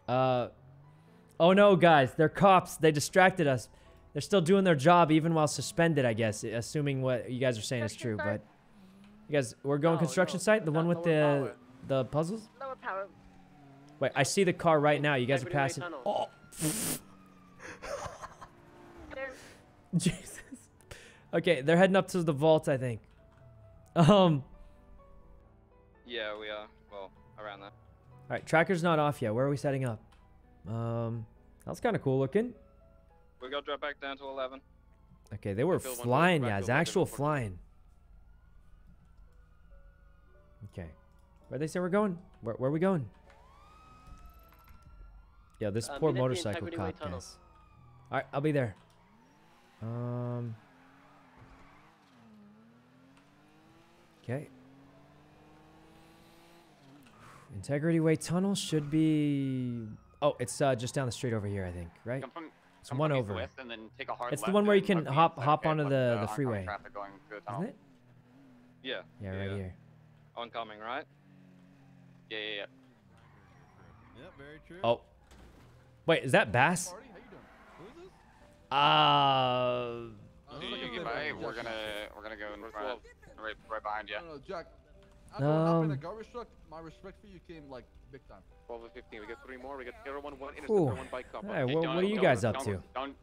Uh, oh no, guys, they're cops. They distracted us. They're still doing their job even while suspended, I guess, assuming what you guys are saying is true. But you guys, we're going construction site, the one with the the puzzles. Wait, I see the car right now. You guys are passing. Oh. Jesus. Okay, they're heading up to the vault, I think. Um. Yeah, we are. Well, around there. All right, tracker's not off yet. Where are we setting up? Um, that's kind of cool looking. We got drop back down to 11. Okay, they were flying, backfill guys. one, Actual flying. Okay. Where they say we're going? Where, where are we going? Yeah, this Uh, poor meet at the motorcycle Integrity Way cop, tunnel. guys. All right, I'll be there. Um. Okay. Integrity Way tunnel should be. Oh, it's uh, just down the street over here, I think. Right? Come from. It's come one from over. west and then take a hard It's the one where you can hop- hop pit onto with the- the freeway. Going the. Isn't it? Yeah. Yeah, right here. Oncoming, right? Yeah, yeah, yeah. Yeah, very true. Oh. Wait, is that Bass? Party? Uh. So this is like you get by, we're gonna we're gonna go in First front, right, right behind you. No, no, Jack. After what happened Um, at Garbage Truck, my respect for you came like big time. 12 and 15. We got three more. We got everyone, one Ooh. interceptor, one bike cop. Hey, Hey, what, what are you guys up don't- to? Don't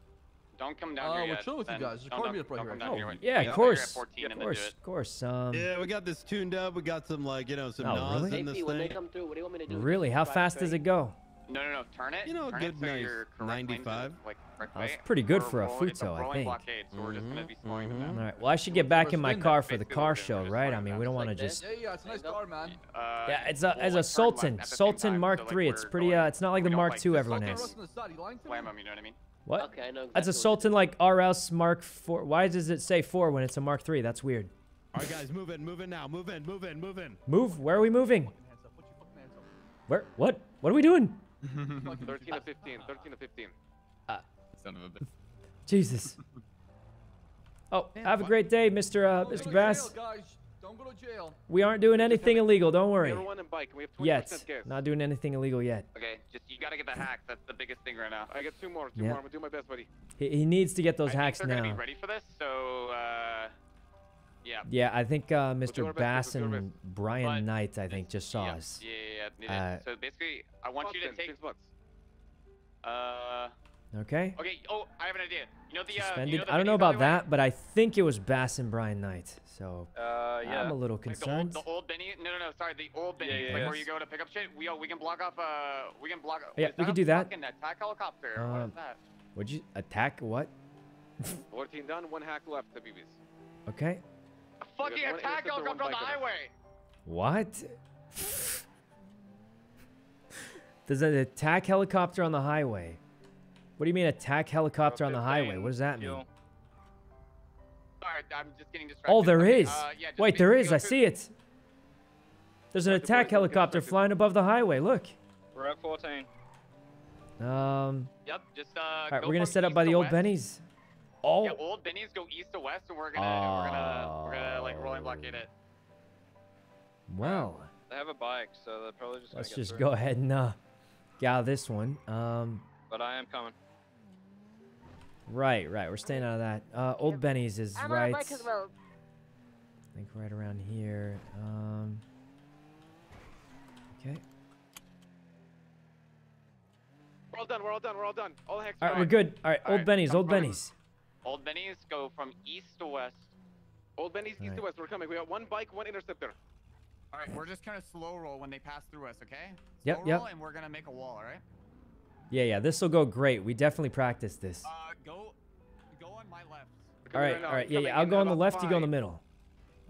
don't come down Uh, here we're yet. chilling with you guys. There's a don't- don't- up right don't here. come down Oh, here when- yeah, of course. 14 Of and then do course, of course. Um, Yeah, we got this tuned up. We got some like you know some Oh, NOS really? in this AP, thing. come through, what do you want me to do? really? How fast does it go? No, no, no. Turn it. You know, a good it so nice your correct lanes is, 95. Like, That's pretty good We're for a rolling- it's Futo, I think. blockade, so we're just gonna be slowing Mhm. All down. right. Well, I should get back in my car for the car show, right? I mean, we don't want to just. Yeah, yeah, it's a nice car, man. Uh, Yeah, it's a as a Sultan, left at the same Sultan Mark so, like, III. It's pretty. Uh, it's not like the Mark like, II everyone has. Russ on the you lying to me? Slam them, you know what I mean? What? Okay, I know. Exactly That's a Sultan like RS Mark 4. Why does it say 4 when it's a Mark 3? That's weird. All right, guys, move in, move in now. Move in, move in, move in. Move? Where are we moving? Fucking hands up. Put your fucking hands up. Where? What? What are we doing? 13 to 15. 13 to 15. Son of a bitch. Jesus. Oh, have a great day, Mr. Uh, Don't Mr. to Bass. jail, guys. Don't go to jail. We aren't doing anything illegal. Don't worry. Everyone and bike. We have 20% Yet. gas. Not doing anything illegal yet. Okay, just you gotta get the hacks. That's the biggest thing right now. I got two more. Two Yeah. more. I'm gonna do my best, buddy. He, he needs to get those I think hacks they're gonna be ready for this, so uh, yeah. Yeah, I think uh, Mr. Bass let's do our and Brian But- Knight, I think, just saw yeah, us. Yeah, yeah, yeah. Uh, so basically, I want you to take. six bucks. Uh, Okay? okay. Oh, I have an idea. You know the. Uh, Suspended. you know the I don't know about that, but I think it was Bass and Brian Knight. So Uh, yeah. I'm a little Like the old, concerned. the old Benny. No, no, no. Sorry, the old Benny. yeah, like yeah. where you go to pick up shit. We uh, we can block off. Uh, we can block. Yeah, we can do that. Attack helicopter. what Um, is that? Would you attack what? 14 done. One hack left. The BBs. Okay. A fucking attack interceptor, one helicopter on the highway. What? There's an attack helicopter on the highway. What do you mean attack helicopter on the highway? What does that mean? Yo. Sorry, I'm just getting distracted. Oh, there is. Uh, yeah, Wait, there basically is. go I see it. There's an attack boys don't get helicopter flying above the highway. Look. We're at 14. Um. Yep, just uh. All right, go we're gonna set up by the old west. Bennies. Oh. Yeah, old Benny's go east to west, and we're gonna we're gonna we're gonna like rolling blockade it. Well, They have a bike, so they're probably just let's just through. go ahead and uh, get out of this one. Um. But I am coming. Right, right. We're staying out of that. Uh, old Yep. Benny's is I'm on right. a bike as well. I think right around here. Um. Okay. We're all done. We're all done. We're all done. All hacks. All are we're good. All right, All old right, Benny's, come old from- Benny's. Old Benny's go from east to west. Old Benny's east Alright. to west. We're coming. We got one bike, one interceptor. All right, we're just kind of slow roll when they pass through us, okay? Yep, slow yep. roll, and we're gonna make a wall, all right? Yeah, yeah. This will go great. We definitely practiced this. Uh, go, go on my left. We're All coming right, now. all right. Yeah, yeah. I'll go on the about left. You go in the middle.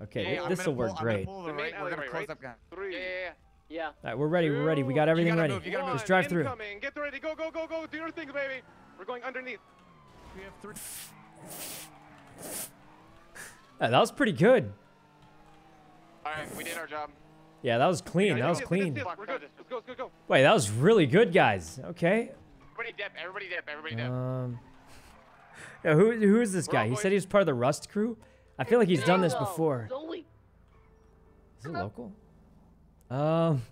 Okay, Yeah, th- I'm this gonna will work pull, I'm great. gonna pull The the main right. We're gonna alleyway, close right? up again. Three. Yeah, yeah, yeah. Yeah. All right, we're ready. We're ready. We got everything gotta ready. move, you gotta move. Let's drive through. Incoming. Get ready. Go, go, go, go. Do your thing, baby. We're going underneath. We have three. Yeah, that was pretty good. All right, we did our job. Yeah, that was clean. Yeah, That was yeah, we did clean. We're good. Let's go. Let's go. Go. Wait, that was really good, guys. Okay. Everybody dip. Everybody dip. Everybody dip. Um. Yeah, who who is this We're guy? all He said he was part of the Rust crew. I feel like he's done this before. Is it local? Um.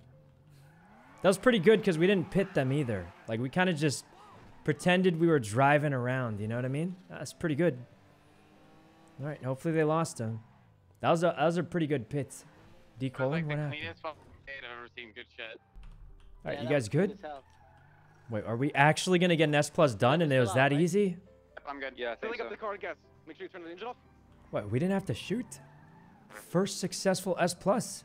That was pretty good because we didn't pit them either. Like we kind of just pretended we were driving around. You know what I mean? That's pretty good. All right. Hopefully they lost him. That was a that was a pretty good pit. D It like what the happened? cleanest fucking day I've ever seen. Good shit. All right, Yeah, you guys was good? Wait, are we actually gonna get an S plus done and it was that easy? Yep, I'm good. Yeah, I think Filling so. up the car and gas. Make sure you turn the engine off. What? We didn't have to shoot. First successful S plus. plus,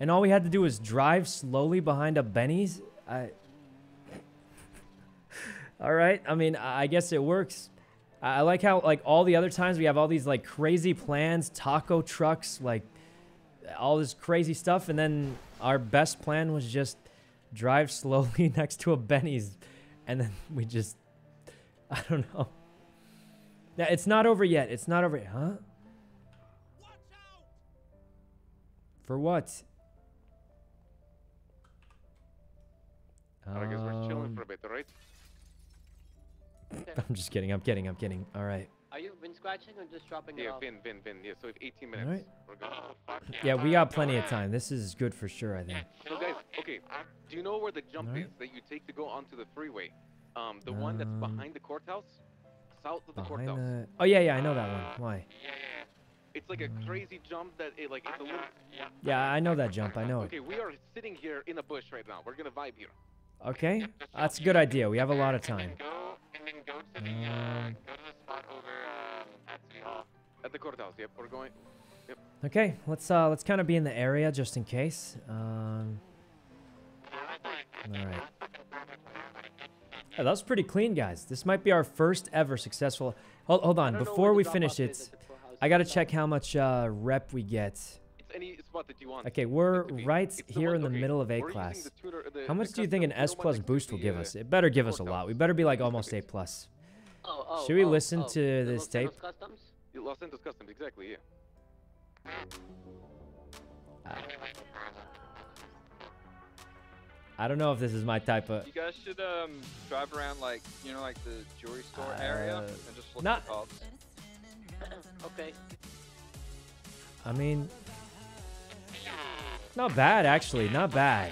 and all we had to do was drive slowly behind a Benny's. I. all right. I mean, I guess it works. I like how like all the other times we have all these like crazy plans, taco trucks, like all this crazy stuff, and then our best plan was just drive slowly next to a Benny's, and then we just, I don't know. Yeah, it's not over yet. It's not over yet. Huh? For what? I guess we're chilling for a bit, alright? I'm just kidding. I'm kidding. I'm kidding. All right. Are you been scratching or just dropping it Yeah, off? Vin, Vin, Vin. Yeah, so we have 18 minutes. Alright. We're good. Yeah, we got plenty of time. This is good for sure, I think. So guys, okay, do you know where the jump Alright. is that you take to go onto the freeway? Um, the one that's Um, behind the courthouse, south of the courthouse. the... Oh, yeah, yeah. I know that one. Why? It's like a crazy jump that it like it's a little. Yeah, I know that jump. I know it. Okay, we are sitting here in a bush right now. We're gonna vibe here. Okay. That's a good idea. We have a lot of time. Go and then go to the uh, go to the spot over um, at City Hall. At the courthouse. Yep, we're going. Okay, let's uh let's kind of be in the area just in case. Um. All right. Yeah, that was pretty clean, guys. This might be our first ever successful. Hold, hold on, before we finish it, at the courthouse. I gotta check how much uh rep we get. It's any. Spot that you want. Okay, we're it right It's here in the okay, middle of A we're class. tutor- the- How much do you think an S plus boost will give uh, us? It better give us a lot. We better be like almost. A plus. Oh, oh, Should we oh, listen oh, to the this Los tape? Customs? Los Santos Customs, exactly, yeah. I don't know if this is my type of. You guys should um drive around like you know like the jewelry store area Uh, and just look not- at the cops. Okay. I mean, not bad actually. Not bad.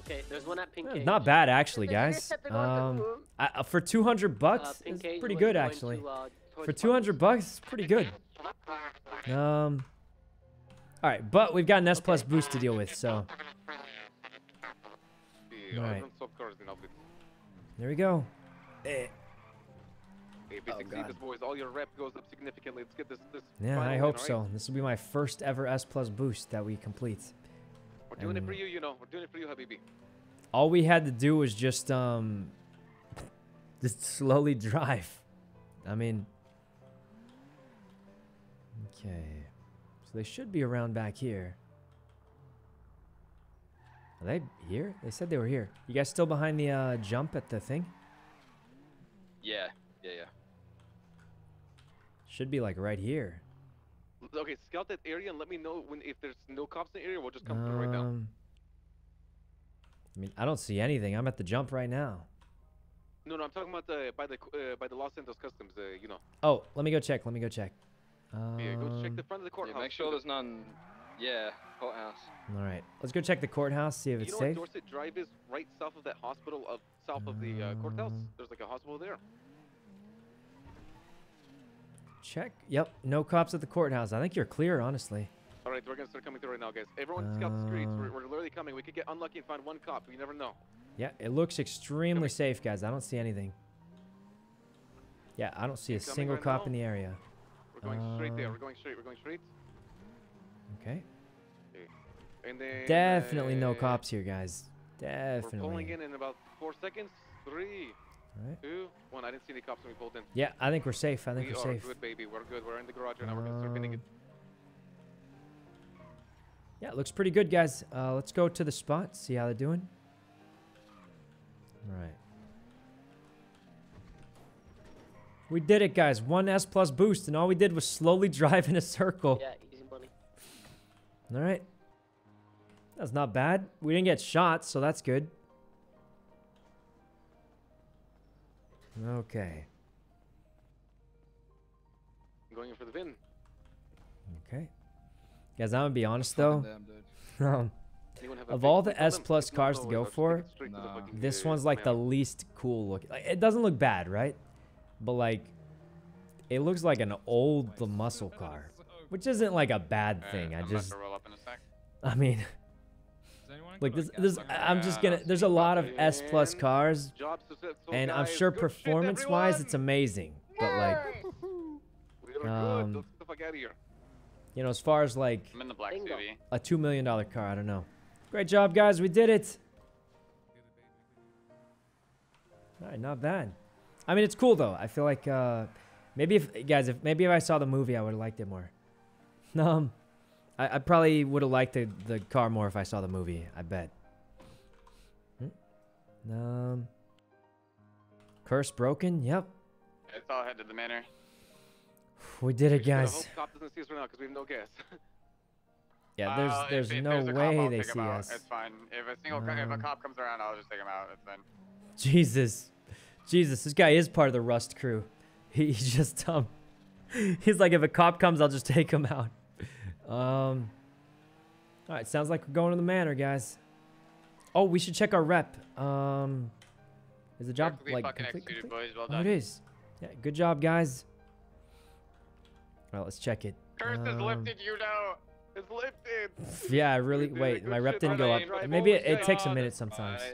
Okay, there's one at Pink Cage. Not bad actually, guys. going to the room. Um, I, uh, for 200 Uh, bucks, Pink it's pretty good actually. to, uh, For 200 bucks, it's pretty good. Um. All right, but we've got an S plus boost to deal with, so The Right. Alvin Soft cars in Outlet. there we go. Eh, God. this boys, all your rep goes up significantly. Let's get this. this Yeah, I hope alright? so. This will be my first ever S plus boost that we complete. We're doing it for you, you know. We're doing it for you, Habibi. All we had to do was just um, just slowly drive. I mean, okay, so they should be around back here. Are they here? They said they were here. You guys still behind the uh, jump at the thing? Yeah, yeah, yeah. Should be like right here. Okay, scout that area and let me know when if there's no cops in the area. We'll just come through right now. Um, I mean, I don't see anything. I'm at the jump right now. No, no, I'm talking about the by the uh, by the Los Santos Customs. Uh, you know. Oh, let me go check. Let me go check. Yeah, go check Um, the front of the Yeah, courthouse. make sure there's none. Yeah, courthouse. All right, let's go check the courthouse. See if You it's know safe. what Dorset Drive is? Right south of that hospital, of south of the uh, courthouse. Um, There's like a hospital there. Check. Yep. No cops at the courthouse. I think you're clear, honestly. All right, we're gonna start coming through right now, guys. Everyone scout the streets. We're, Uh, we're literally coming. We could get unlucky and find one cop. We never know. Yeah, it looks extremely safe, guys. I don't see anything. Yeah, I don't see a single right cop now. in the area. We're going straight there. Uh, We're going straight. We're going straight. Okay. And then Definitely no uh, cops here, guys. Definitely. We're pulling in in about four seconds. Three, Alright. two, one. I didn't see any cops when we pulled in. Yeah, I think we're safe. I think we we're are safe. good, baby. We're good. We're in the garage right now. We're gonna start pinning it. Um, Yeah, it looks pretty good, guys. Uh, let's go to the spot, see how they're doing. All right. We did it, guys. One S plus boost, and all we did was slowly drive in a circle. Yeah, easy money. All right. That's not bad. We didn't get shot, so that's good. Okay. I'm going in for the win. Okay. Guys, I'm gonna be honest though. Anyone have a of all the S plus cars to go I'll just take for, it straight to the Nah. this one's like the least cool looking. Like, it doesn't look bad, right? But like, it looks like an old the muscle car, which isn't like a bad eh, thing. I just, about to roll up in a sec. I mean, like this, this. I'm just gonna. There's a lot of S plus cars, and I'm sure performance-wise, it's amazing. But like, We are good. um, Let's get the fuck out of here. you know, as far as like I'm in the black Bingo. SUV. a two million dollar car, I don't know. Great job, guys. We did it. All right, not bad. I mean, it's cool though. I feel like uh, maybe if guys, if maybe if I saw the movie, I would have liked it more. Um, I, I probably would have liked the the car more if I saw the movie. I bet. Hmm. Um, curse broken. Yep, It's all headed to the manor. we did it, We just gotta guys. hope cop doesn't see us right now because we have no gas. Yeah, there's Uh, there's if no there's a cop, way they see us. It's fine. If a single, co- if a Um, cop comes around, I'll just take him out. It's fine. Jesus. Jesus, this guy is part of the Rust crew. He, he's just um he's like if a cop comes, I'll just take him out. Um All right, sounds like we're going to the manor, guys. Oh, we should check our rep. Um Is the job like complete, complete? Well Oh, it is. Yeah, good job, guys. All right, let's check it. Curse is Um, lifted, you know. It's lifted. Yeah, I really wait. My rep didn't go up. Maybe it, it takes a minute sometimes. I,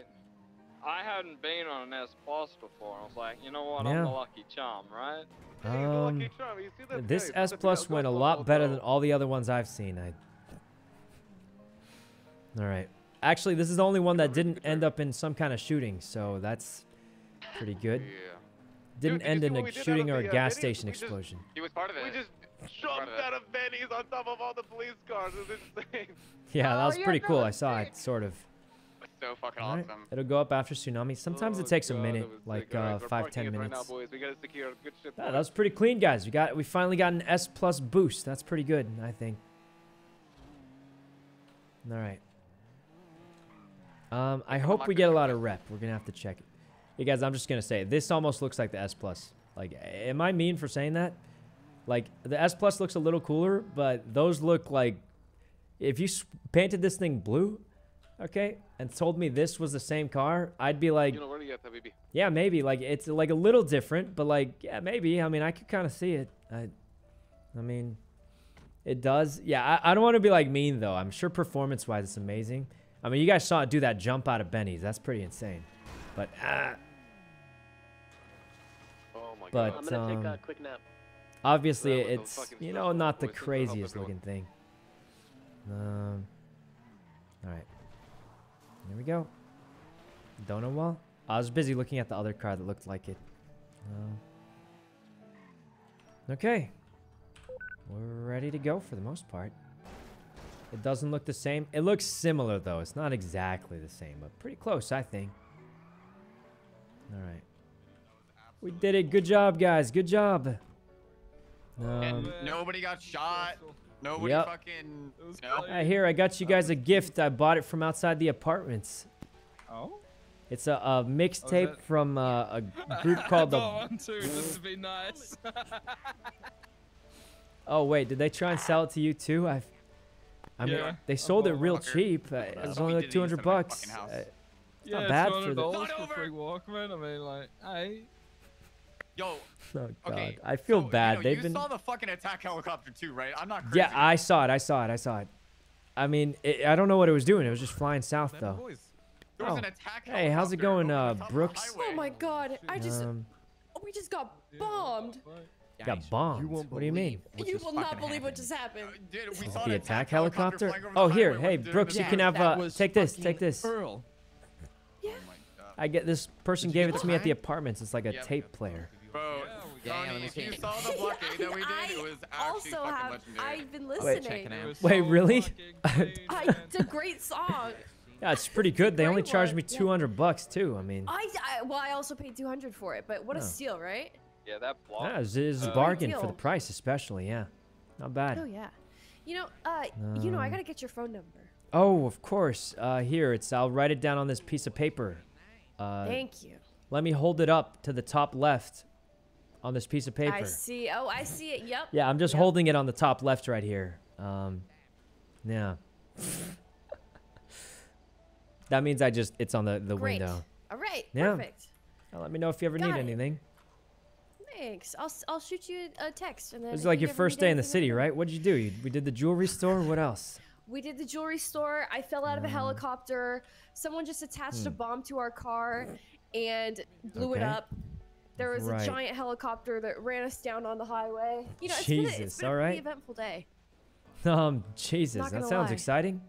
I hadn't been on an S Plus before. I was like, you know what? Yeah. I'm the lucky charm, right? Um, lucky charm, you see that This? S plus went a go, go, lot better than all the other ones I've seen. I. All right. Actually, this is the only one that didn't end up in some kind of shooting, so that's pretty good. Yeah. Didn't did end in a we did out shooting or a uh, gas video? station We just- explosion. He was part of it. We just jumped out of Benny's on top of all the police cars. It was insane. Yeah, that Oh, was yeah, pretty cool. I saw it, sort of. So fucking All right. awesome. It'll go up after tsunami. Sometimes Oh, it takes a minute, like uh, five, ten minutes. Right now, boys. We gotta secure. Good shit. Yeah, that was pretty clean, guys. We got we finally got an S plus boost. That's pretty good, I think. All right. Um, I hope we get a lot of rep. We're gonna have to check it. Hey guys, I'm just gonna say this almost looks like the S plus. Like, am I mean for saying that? Like the S plus looks a little cooler, but those look like if you painted this thing blue, okay, and told me this was the same car, I'd be like, You know where you at, Habibi? yeah, maybe. Like it's like a little different, but like yeah, maybe. I mean, I could kind of see it. I, I mean, it does. Yeah, I, I don't want to be like mean though. I'm sure performance-wise, it's amazing. I mean, you guys saw it do that jump out of Benny's. That's pretty insane. But ah, Oh my But, god. I'm gonna take um, a quick nap. obviously, That was a it's you know not the boys. Things will help craziest looking thing. Um. All right. There we go. Don't know well. I was busy looking at the other car that looked like it. Um, okay. We're ready to go for the most part. It doesn't look the same. It looks similar though. It's not exactly the same, but pretty close, I think. All right. We did it. Good job, guys. Good job. Um, And nobody got shot. Nobody Yep. fucking. It was You know? great. I here, I got you guys a gift. I bought it from outside the apartments. Oh? It's a, a mixtape that- from uh, a group called the. bought one too, just to be nice. Oh wait, did they try and sell it to you too? I've. I mean, Yeah, they I sold it real one. cheap. Uh, it was only like did two these hundred in my bucks. fucking house. Uh, yeah, not bad for $200 the- for Not over. free Walkman. I mean, like, hey. Yo, oh god, okay. I feel so, you bad. know, They've you been. saw the fucking attack helicopter too, right? I'm not crazy. Yeah, I saw it. I saw it. I saw it. I mean, it, I don't know what it was doing. It was just flying south Them though. There was Oh. an attack Hey, how's it going, uh, the top of the Brooks? Oh my god, I just Um, we just got bombed. got bombed. won't What do you mean? You will not fucking believe what just happened. Uh, Dude, we Is saw the attack helicopter? flying Oh, here, hey, when we Brooks, you can have, uh, take this, take this. Earl. Yeah. Oh my God. I get this person gave it to me at the apartments. It's like a tape player. Bro, Yeah, Tony, if you saw the blockade that we did, I it was actually also fucking have. legendary. I've been Wait. listening. Checking out. Wait, really? I, it's a great song. Yeah, it's pretty good. They only charged one, me yeah. 200 bucks too. I mean, I, I well, I also paid 200 for it, but what a steal, right? Yeah, that block. yeah, it's, it's a Uh, bargain for the price, especially. Yeah, not bad. Oh yeah. You know, uh, you know, I Um, gotta get your phone number. Oh, of course. Uh, here, it's. I'll write it down on this piece of paper. Uh, Thank you. let me hold it up to the top left on this piece of paper. I see. Oh, I see it. Yep. Yeah, I'm just Yep. holding it on the top left right here. Um, yeah. that means I just it's on the the Great. window. All right. Yeah. Perfect. Now let me know if you ever Got need it. anything. Thanks. I'll I'll shoot you a text and then. This is like you your first day in the city, right? What'd you do? You, we did the jewelry store. What else? We did the jewelry store. I fell out of a Mm. helicopter. Someone just attached a Hmm. bomb to our car and blew it up. There was Right. a giant helicopter that ran us down on the highway. You know, it's been a, it's Jesus, been a all pretty right. eventful day. Um, Jesus, that sounds lie. exciting.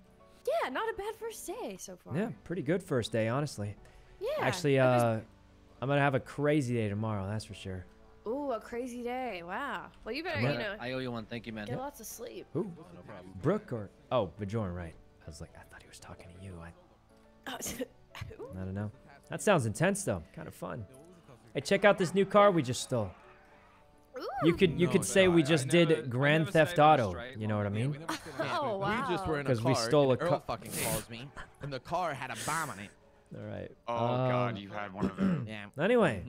Yeah, not a bad first day so far. Yeah, pretty good first day, honestly. Yeah. Actually, I was- uh, I'm gonna have a crazy day tomorrow. That's for sure. Ooh, a crazy day. Wow. Well, you better, Yeah. you know, I owe you one. Thank you, man. get lots of sleep. Who? Brooke or oh, Bajoran, right? I was like, I thought he was talking to you. I, I don't know. That sounds intense though. Kind of fun. Hey, check out this new car we just stole. You could you No, could say no, we I- I just never- did Grand Theft stayed on the Auto. straight You know what I mean? we Oh, that. wow. We just were in a 'Cause we stole and a Earl fucking calls me, and the car had a bomb on it. All right. Oh Um, god, you had one of them. Yeah. Anyway,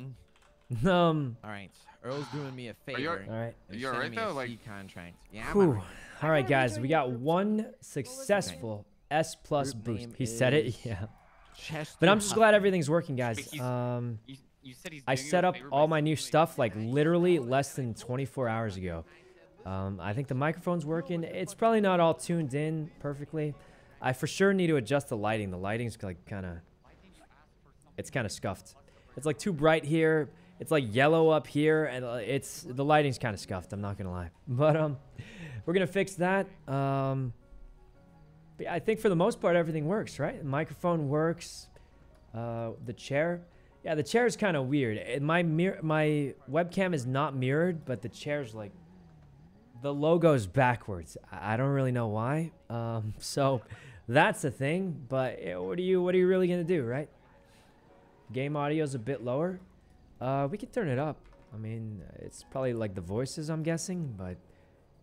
Mhm. um, All right. Earl's doing me a favor. you- all right. You're right though. Like contract. Yeah. Whew. All right, All right, guys, we got one successful S plus boost. He said it. Yeah. Chester But I'm just glad everything's working, guys. Um, You, you said he's I set up all my new stuff like literally less than 24 hours ago. Um, I think the microphone's working. It's probably not all tuned in perfectly. I for sure need to adjust the lighting. The lighting's like kind of, it's kind of scuffed. It's like too bright here. It's like yellow up here, and uh, it's the lighting's kind of scuffed. I'm not gonna lie, but um, we're gonna fix that. Um, I think for the most part everything works, right? The microphone works. Uh, the chair, yeah, the chair is kind of weird. Uh, My mir- my webcam is not mirrored, but the chair's like the logo's backwards. I I don't really know why. Um, so that's the thing. But eh, what are you what are you really gonna do, right? Game audio's a bit lower. Uh, we could turn it up. I mean, it's probably like the voices, I'm guessing. But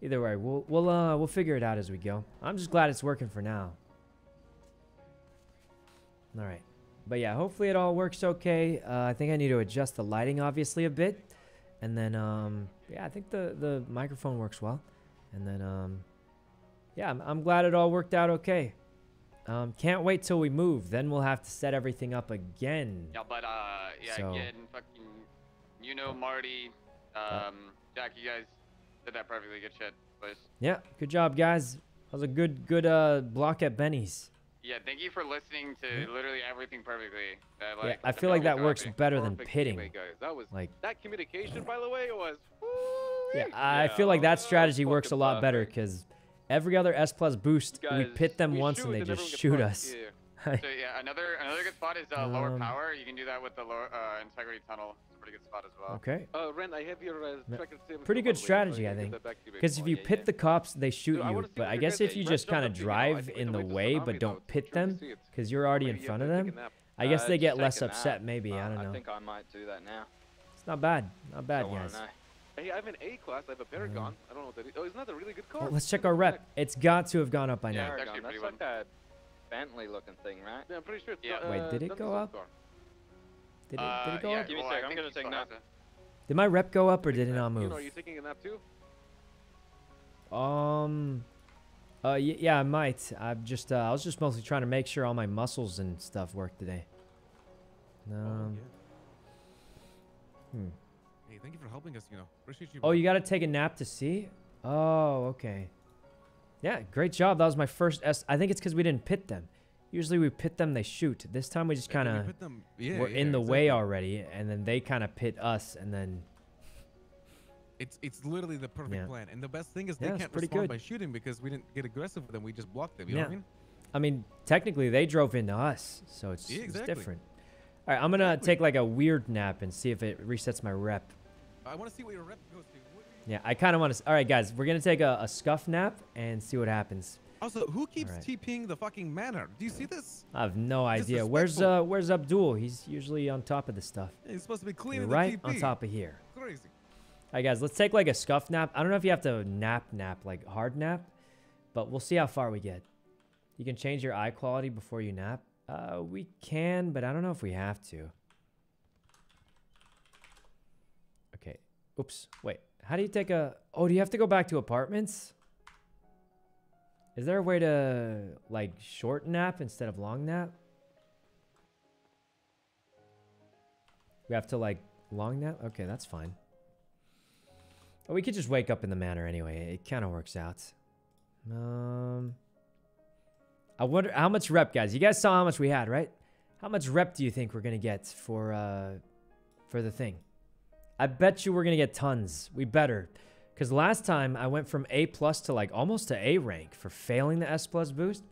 either way, we'll we'll uh we'll figure it out as we go. I'm just glad it's working for now. All right. But yeah, hopefully it all works okay. Uh, I think I need to adjust the lighting obviously a bit. And then um yeah, I think the the microphone works well. And then um yeah, I'm, I'm glad it all worked out okay. Um can't wait till we move. Then we'll have to set everything up again. Yeah, but uh, yeah, So- again, fucking, you know, Marty, um, Jack, you guys did that perfectly. Good shit, boys. Yeah, good job guys. That was a good good uh block at Benny's. Yeah, thank you for listening to literally everything perfectly. Uh, Mm-hmm. Yeah, I feel like that works better than pitting. guys. That was Like that communication, by the way, was. Yeah, woo-wee. I Yeah, feel like that that strategy works a fucking lot better because every other S plus boost, we pit them We once and they just shoot us. Yeah. So yeah, another another good spot is uh, lower Um, power. You can do that with the lower uh, integrity tunnel. It's a pretty good spot as well. Okay. Uh, Ren, I have your uh, Yeah. track and sim Pretty good by the way, so strategy, I think. that back to you Because if you Yeah, pit yeah. the cops, they shoot Dude, you. wanna But I guess if you just kind of up to you, you know, drive in the way but don't pit trying them, because you're already in front of them. I guess Uh, they get less upset. Maybe I Uh, don't know. I know. think I might do that now. It's not bad. Not bad, Don't guys. Hey, I have an A class. I have a Paragon. I don't know what that is. Oh, isn't that a really good car? Well, let's check our rep. It's got to have gone up by Yeah, now. it's Paragon, actually that's pretty like that Bentley looking thing, right? Yeah, I'm pretty sure it's Yeah. not, Wait, uh, did it go up? car. Did it, Uh, did it go yeah, up? Give me a sec, I I'm gonna take still nap. Did my rep go up or did it Uh, not You know, move? are you taking a nap too? Um, uh, y- yeah, I might. I'm just, uh, I was just mostly trying to make sure all my muscles and stuff work today. Oh, Um, hmm. Hey, thank you for helping us. You know, appreciate you. Oh, you got to take a nap to see? Oh, okay. Yeah, great job. That was my first S. I think it's because we didn't pit them. Usually we pit them, they shoot. This time we just kind of Yeah, we're yeah, in the way already, and then they kind of pit us, and then It's it's literally the perfect Yeah. plan. And the best thing is they it's can't respond good. by shooting because we didn't get aggressive with them. We just blocked them. You know what I mean? I mean, technically they drove into us, so it's, Yeah, it's different. All right, I'm gonna Exactly. take like a weird nap and see if it resets my rep. I want to see what your rep goes to. Yeah, I kind of want to. All right, guys, we're gonna take a, a scuff nap and see what happens. Also, who keeps Alright. TPing the fucking manor? Do you see this? I have no idea. Where's uh, where's Abdul? He's usually on top of the stuff. He's supposed to be cleaning right on top of here. Crazy. All right, guys, let's take like a scuff nap. I don't know if you have to nap nap like hard nap, but we'll see how far we get. You can change your eye quality before you nap. Uh, we can, but I don't know if we have to. Okay. Oops. Wait. How do you take a? Oh, do you have to go back to apartments? Is there a way to like short nap instead of long nap? We have to like long nap. Okay, that's fine. Oh, we could just wake up in the manor anyway. It kind of works out. Um, I wonder how much rep, guys. You guys saw how much we had, right? How much rep do you think we're gonna get for uh for the thing? I bet you we're gonna get tons. We better, because last time I went from A plus to like almost to A rank for failing the S plus boost.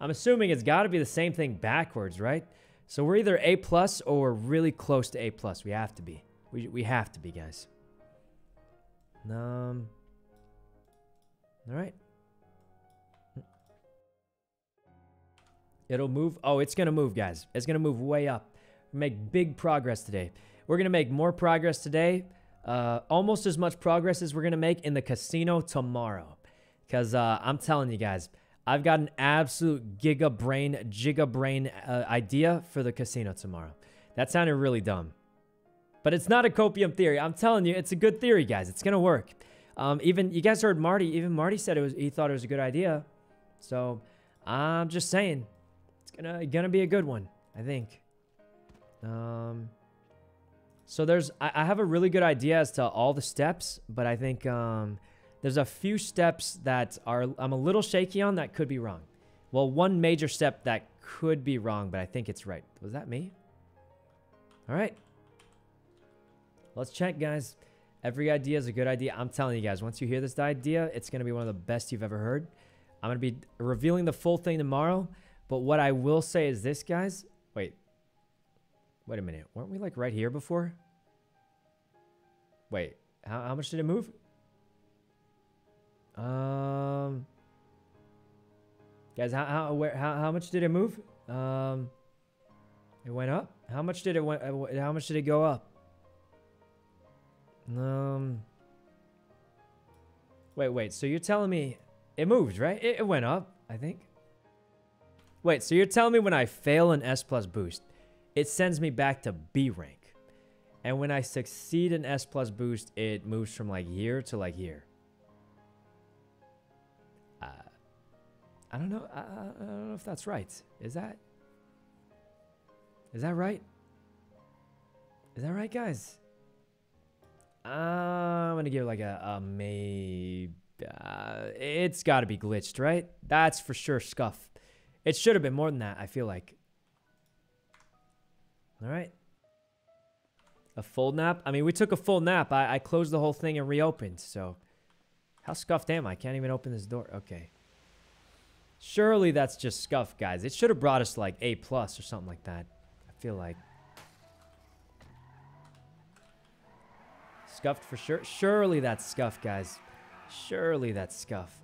I'm assuming it's got to be the same thing backwards, right? So we're either A plus or we're really close to A plus. We have to be. We we have to be, guys. Um. All right. It'll move. Oh, it's gonna move, guys. It's gonna move way up. Make big progress today. We're gonna make more progress today. Uh, almost as much progress as we're gonna make in the casino tomorrow. Cause uh, I'm telling you guys, I've got an absolute giga brain, giga brain uh, idea for the casino tomorrow. That sounded really dumb. But it's not a copium theory. I'm telling you, it's a good theory, guys. It's gonna work. Um, even you guys heard Marty. Even Marty said it was. He thought it was a good idea. So I'm just saying, it's gonna gonna be a good one. I think. Um. So there's. I, I have a really good idea as to all the steps, but I think um, there's a few steps that are I'm a little shaky on that could be wrong. Well, one major step that could be wrong, but I think it's right. Was that me? All right. Let's check, guys. Every idea is a good idea. I'm telling you guys, once you hear this idea, it's going to be one of the best you've ever heard. I'm going to be revealing the full thing tomorrow. But what I will say is this, guys. Wait. Wait a minute. Weren't we like right here before? Wait. How, how much did it move? Um, guys, how how where how, how much did it move? Um, it went up. How much did it went? uh, How much did it go up? Um. Wait, wait. So you're telling me it moved, right? It, it went up, I think. Wait, so you're telling me when I fail an S plus boost, it sends me back to B rank, and when I succeed an S plus boost, it moves from like here to like here. Uh, I don't know. I, I don't know if that's right. Is that? Is that right? Is that right, guys? Uh, I'm gonna give it like a, a maybe. Uh, it's got to be glitched, right? That's for sure scuff. It should have been more than that. I feel like. All right. A full nap. I mean, we took a full nap. I, I closed the whole thing and reopened. So, how scuffed am I? I can't even open this door. Okay. Surely that's just scuff, guys. It should have brought us like A plus or something like that. I feel like. Scuffed for sure. Surely that's scuff, guys. Surely that's scuff.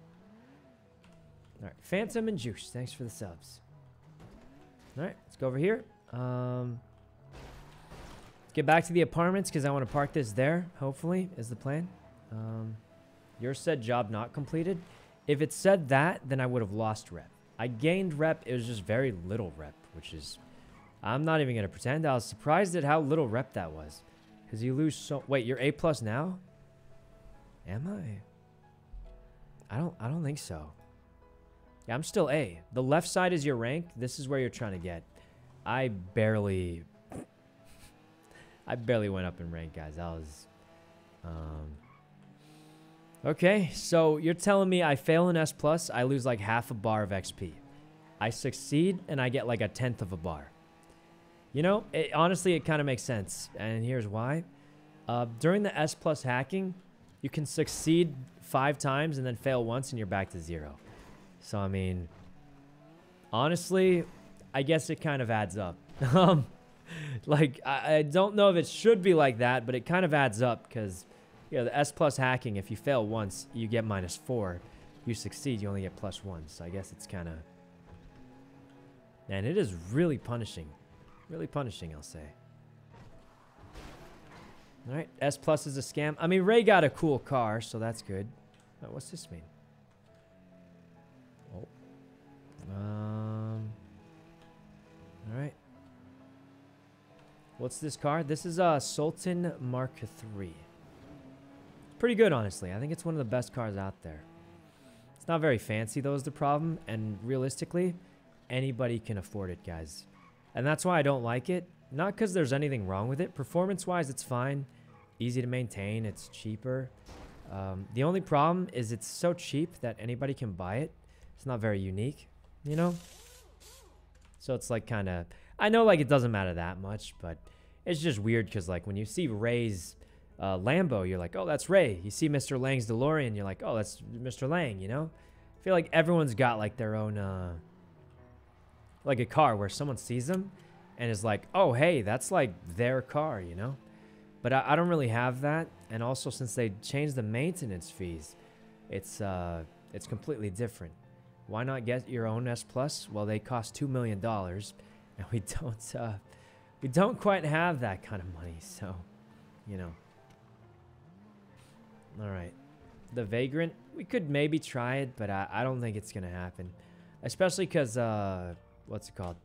All right, Phantom and Juice. Thanks for the subs. All right, let's go over here. Um, get back to the apartments because I want to park this there. Hopefully, is the plan. Um, your said job not completed. If it said that, then I would have lost rep. I gained rep. It was just very little rep, which is, I'm not even gonna pretend. I was surprised at how little rep that was, because you lose so. Wait, you're A plus now? Am I? I don't. I don't think so. Yeah, I'm still A. The left side is your rank. This is where you're trying to get. I barely. I barely went up in rank, guys. I was. Um. Okay, so you're telling me I fail an S plus, I lose like half a bar of XP. I succeed and I get like a tenth of a bar. You know, it, honestly, it kind of makes sense, and here's why. Uh, during the S plus hacking, you can succeed five times and then fail once, and you're back to zero. So I mean, honestly, I guess it kind of adds up. like I, don't know if it should be like that, but it kind of adds up because yeah, the S plus hacking, if you fail once, you get minus four. You succeed, you only get plus one. So I guess it's kind of... Man, it is really punishing. Really punishing, I'll say. Alright, S plus is a scam. I mean, Ray got a cool car, so that's good. Oh, what's this mean? Oh. Um... What's this car? This is a Sultan Mark III. Pretty good, honestly. I think it's one of the best cars out there. It's not very fancy, though, is the problem. And realistically, anybody can afford it, guys. And that's why I don't like it. Not because there's anything wrong with it. Performance-wise, it's fine. Easy to maintain. It's cheaper. Um, the only problem is it's so cheap that anybody can buy it. It's not very unique, you know? So it's like kind of... I know, like, it doesn't matter that much, but it's just weird because, like, when you see Ray's uh, Lambo, you're like, oh, that's Ray. You see Mr. Lang's DeLorean, you're like, oh, that's Mr. Lang, you know? I feel like everyone's got, like, their own, uh, like a car where someone sees them and is like, oh, hey, that's, like, their car, you know? But I, I don't really have that. And also, since they changed the maintenance fees, it's, uh, it's completely different. Why not get your own S Plus? Well, they cost $2 million, and we don't, uh, we don't quite have that kind of money, so, you know. All right. The Vagrant, we could maybe try it, but I, I don't think it's to happen. Especially because, uh, what's it called?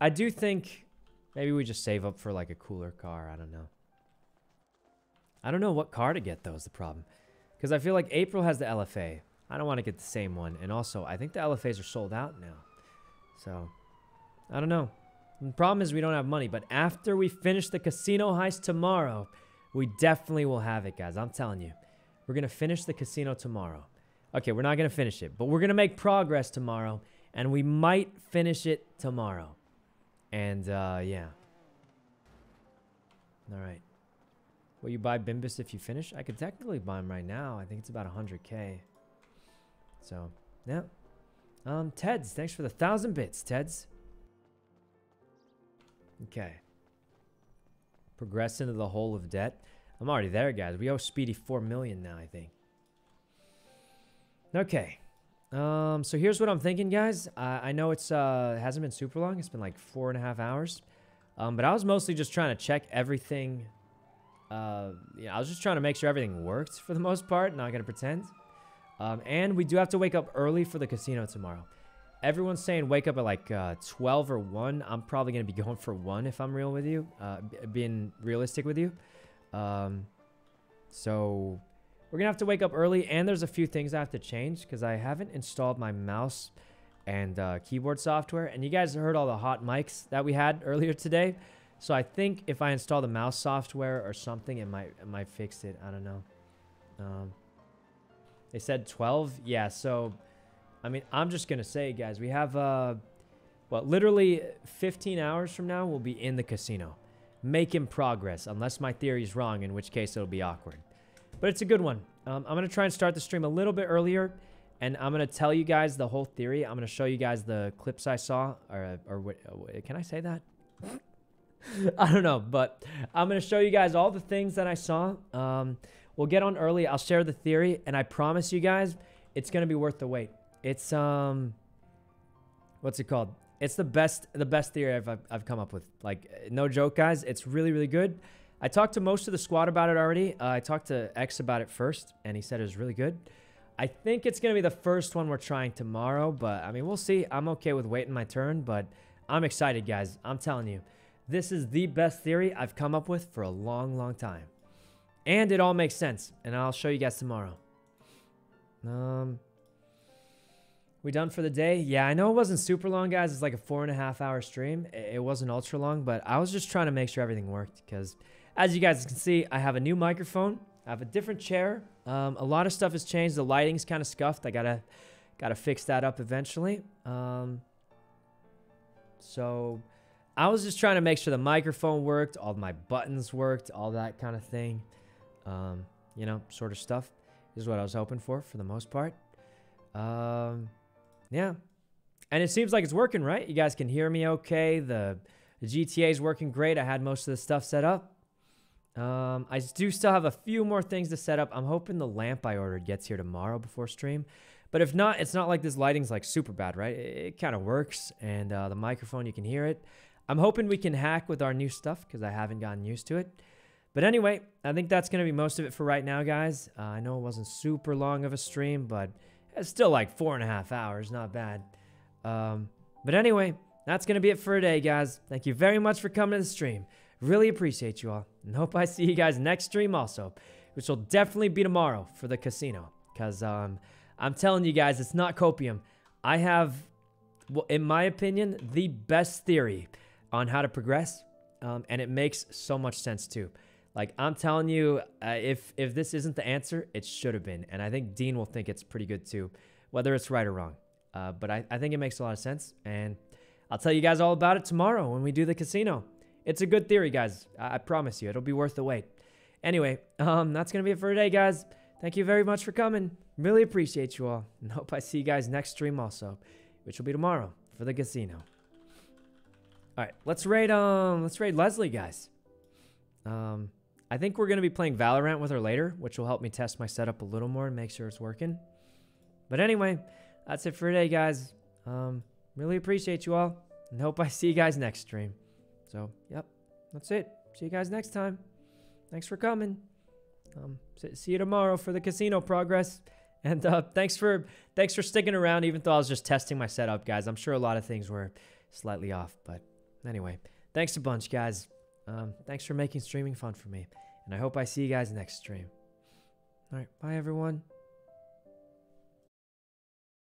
I do think maybe we just save up for like a cooler car. I don't know. I don't know what car to get though is the problem. Because I feel like April has the LFA. I don't want to get the same one. And also, I think the LFAs are sold out now. So, I don't know. The problem is we don't have money. But after we finish the casino heist tomorrow, we definitely will have it, guys. I'm telling you. We're going to finish the casino tomorrow. Okay, we're not going to finish it. But we're going to make progress tomorrow. And we might finish it tomorrow. And, uh, yeah. All right. Will you buy Bimbus if you finish? I could technically buy him right now. I think it's about 100k. So, yeah. Um, Teds, thanks for the thousand bits, Teds. Okay. Progress into the hole of debt. I'm already there, guys. We owe Speedy 4 million now, I think. Okay. Um, so here's what I'm thinking, guys. I, I know it's uh hasn't been super long. It's been like four and a half hours. Um, but I was mostly just trying to check everything. Uh, yeah, I was just trying to make sure everything worked for the most part. Not gonna pretend. Um, and we do have to wake up early for the casino tomorrow. Everyone's saying wake up at like uh, 12 or 1. I'm probably going to be going for 1 if I'm real with you. Uh, being realistic with you. Um, so we're going to have to wake up early. And there's a few things I have to change because I haven't installed my mouse and uh, keyboard software. And you guys heard all the hot mics that we had earlier today. So I think if I install the mouse software or something, it might, it might fix it. I don't know. Um, they said 12. Yeah, so I mean, I'm just going to say, guys, we have uh well, literally 15 hours from now we'll be in the casino making progress unless my theory is wrong, in which case it'll be awkward. But it's a good one. Um, I'm going to try and start the stream a little bit earlier and I'm going to tell you guys the whole theory. I'm going to show you guys the clips I saw or or what can I say that? I don't know, but I'm going to show you guys all the things that I saw. Um, we'll get on early. I'll share the theory, and I promise you guys, it's going to be worth the wait. It's um, what's it called? It's the best, the best theory I've, I've come up with. Like, no joke, guys. It's really, really good. I talked to most of the squad about it already. Uh, I talked to X about it first, and he said it was really good. I think it's to be the first one we're trying tomorrow, but I mean, we'll see. I'm okay with waiting my turn, but I'm excited, guys. I'm telling you. This is the best theory I've come up with for a long, long time. And it all makes sense, and I'll show you guys tomorrow. Um, we done for the day? Yeah, I know it wasn't super long, guys. It's like a four and a half hour stream. It wasn't ultra long, but I was just trying to make sure everything worked because, as you guys can see, I have a new microphone. I have a different chair. Um, a lot of stuff has changed. The lighting's kind of scuffed. I gotta, gotta fix that up eventually. Um, so I was just trying to make sure the microphone worked, all my buttons worked, all that kind of thing. Um, you know, sort of stuff is what I was hoping for for the most part. Um, yeah. And it seems like it's working, right? You guys can hear me okay. The, the GTA is working great. I had most of the stuff set up. Um, I do still have a few more things to set up. I'm hoping the lamp I ordered gets here tomorrow before stream. But if not, it's not like this lighting's like super bad, right? It, it kind of works. And uh, the microphone, you can hear it. I'm hoping we can hack with our new stuff because I haven't gotten used to it. But anyway, I think that's going to be most of it for right now, guys. Uh, I know it wasn't super long of a stream, but it's still like four and a half hours. Not bad. Um, but anyway, that's going to be it for today, guys. Thank you very much for coming to the stream. Really appreciate you all. And hope I see you guys next stream also, which will definitely be tomorrow for the casino. Because um, I'm telling you guys, it's not copium. I have, well, in my opinion, the best theory on how to progress. Um, and it makes so much sense too. Like I'm telling you, uh, if if this isn't the answer, it should have been, and I think Dean will think it's pretty good too, whether it's right or wrong. Uh, but I, I think it makes a lot of sense, and I'll tell you guys all about it tomorrow when we do the casino. It's a good theory, guys. I, I promise you, it'll be worth the wait. Anyway, um, that's gonna be it for today, guys. Thank you very much for coming. Really appreciate you all, and hope I see you guys next stream also, which will be tomorrow for the casino. All right, let's raid um let's raid Leslie, guys. Um I think we're going to be playing Valorant with her later, which will help me test my setup a little more and make sure it's working. But anyway, that's it for today, guys. Um really appreciate you all and hope I see you guys next stream. So, yep. That's it. See you guys next time. Thanks for coming. Um see you tomorrow for the casino progress. And uh, thanks for thanks for sticking around even though I was just testing my setup, guys. I'm sure a lot of things were slightly off, but Anyway, thanks a bunch, guys. Um, thanks for making streaming fun for me. And I hope I see you guys next stream. All right, bye, everyone.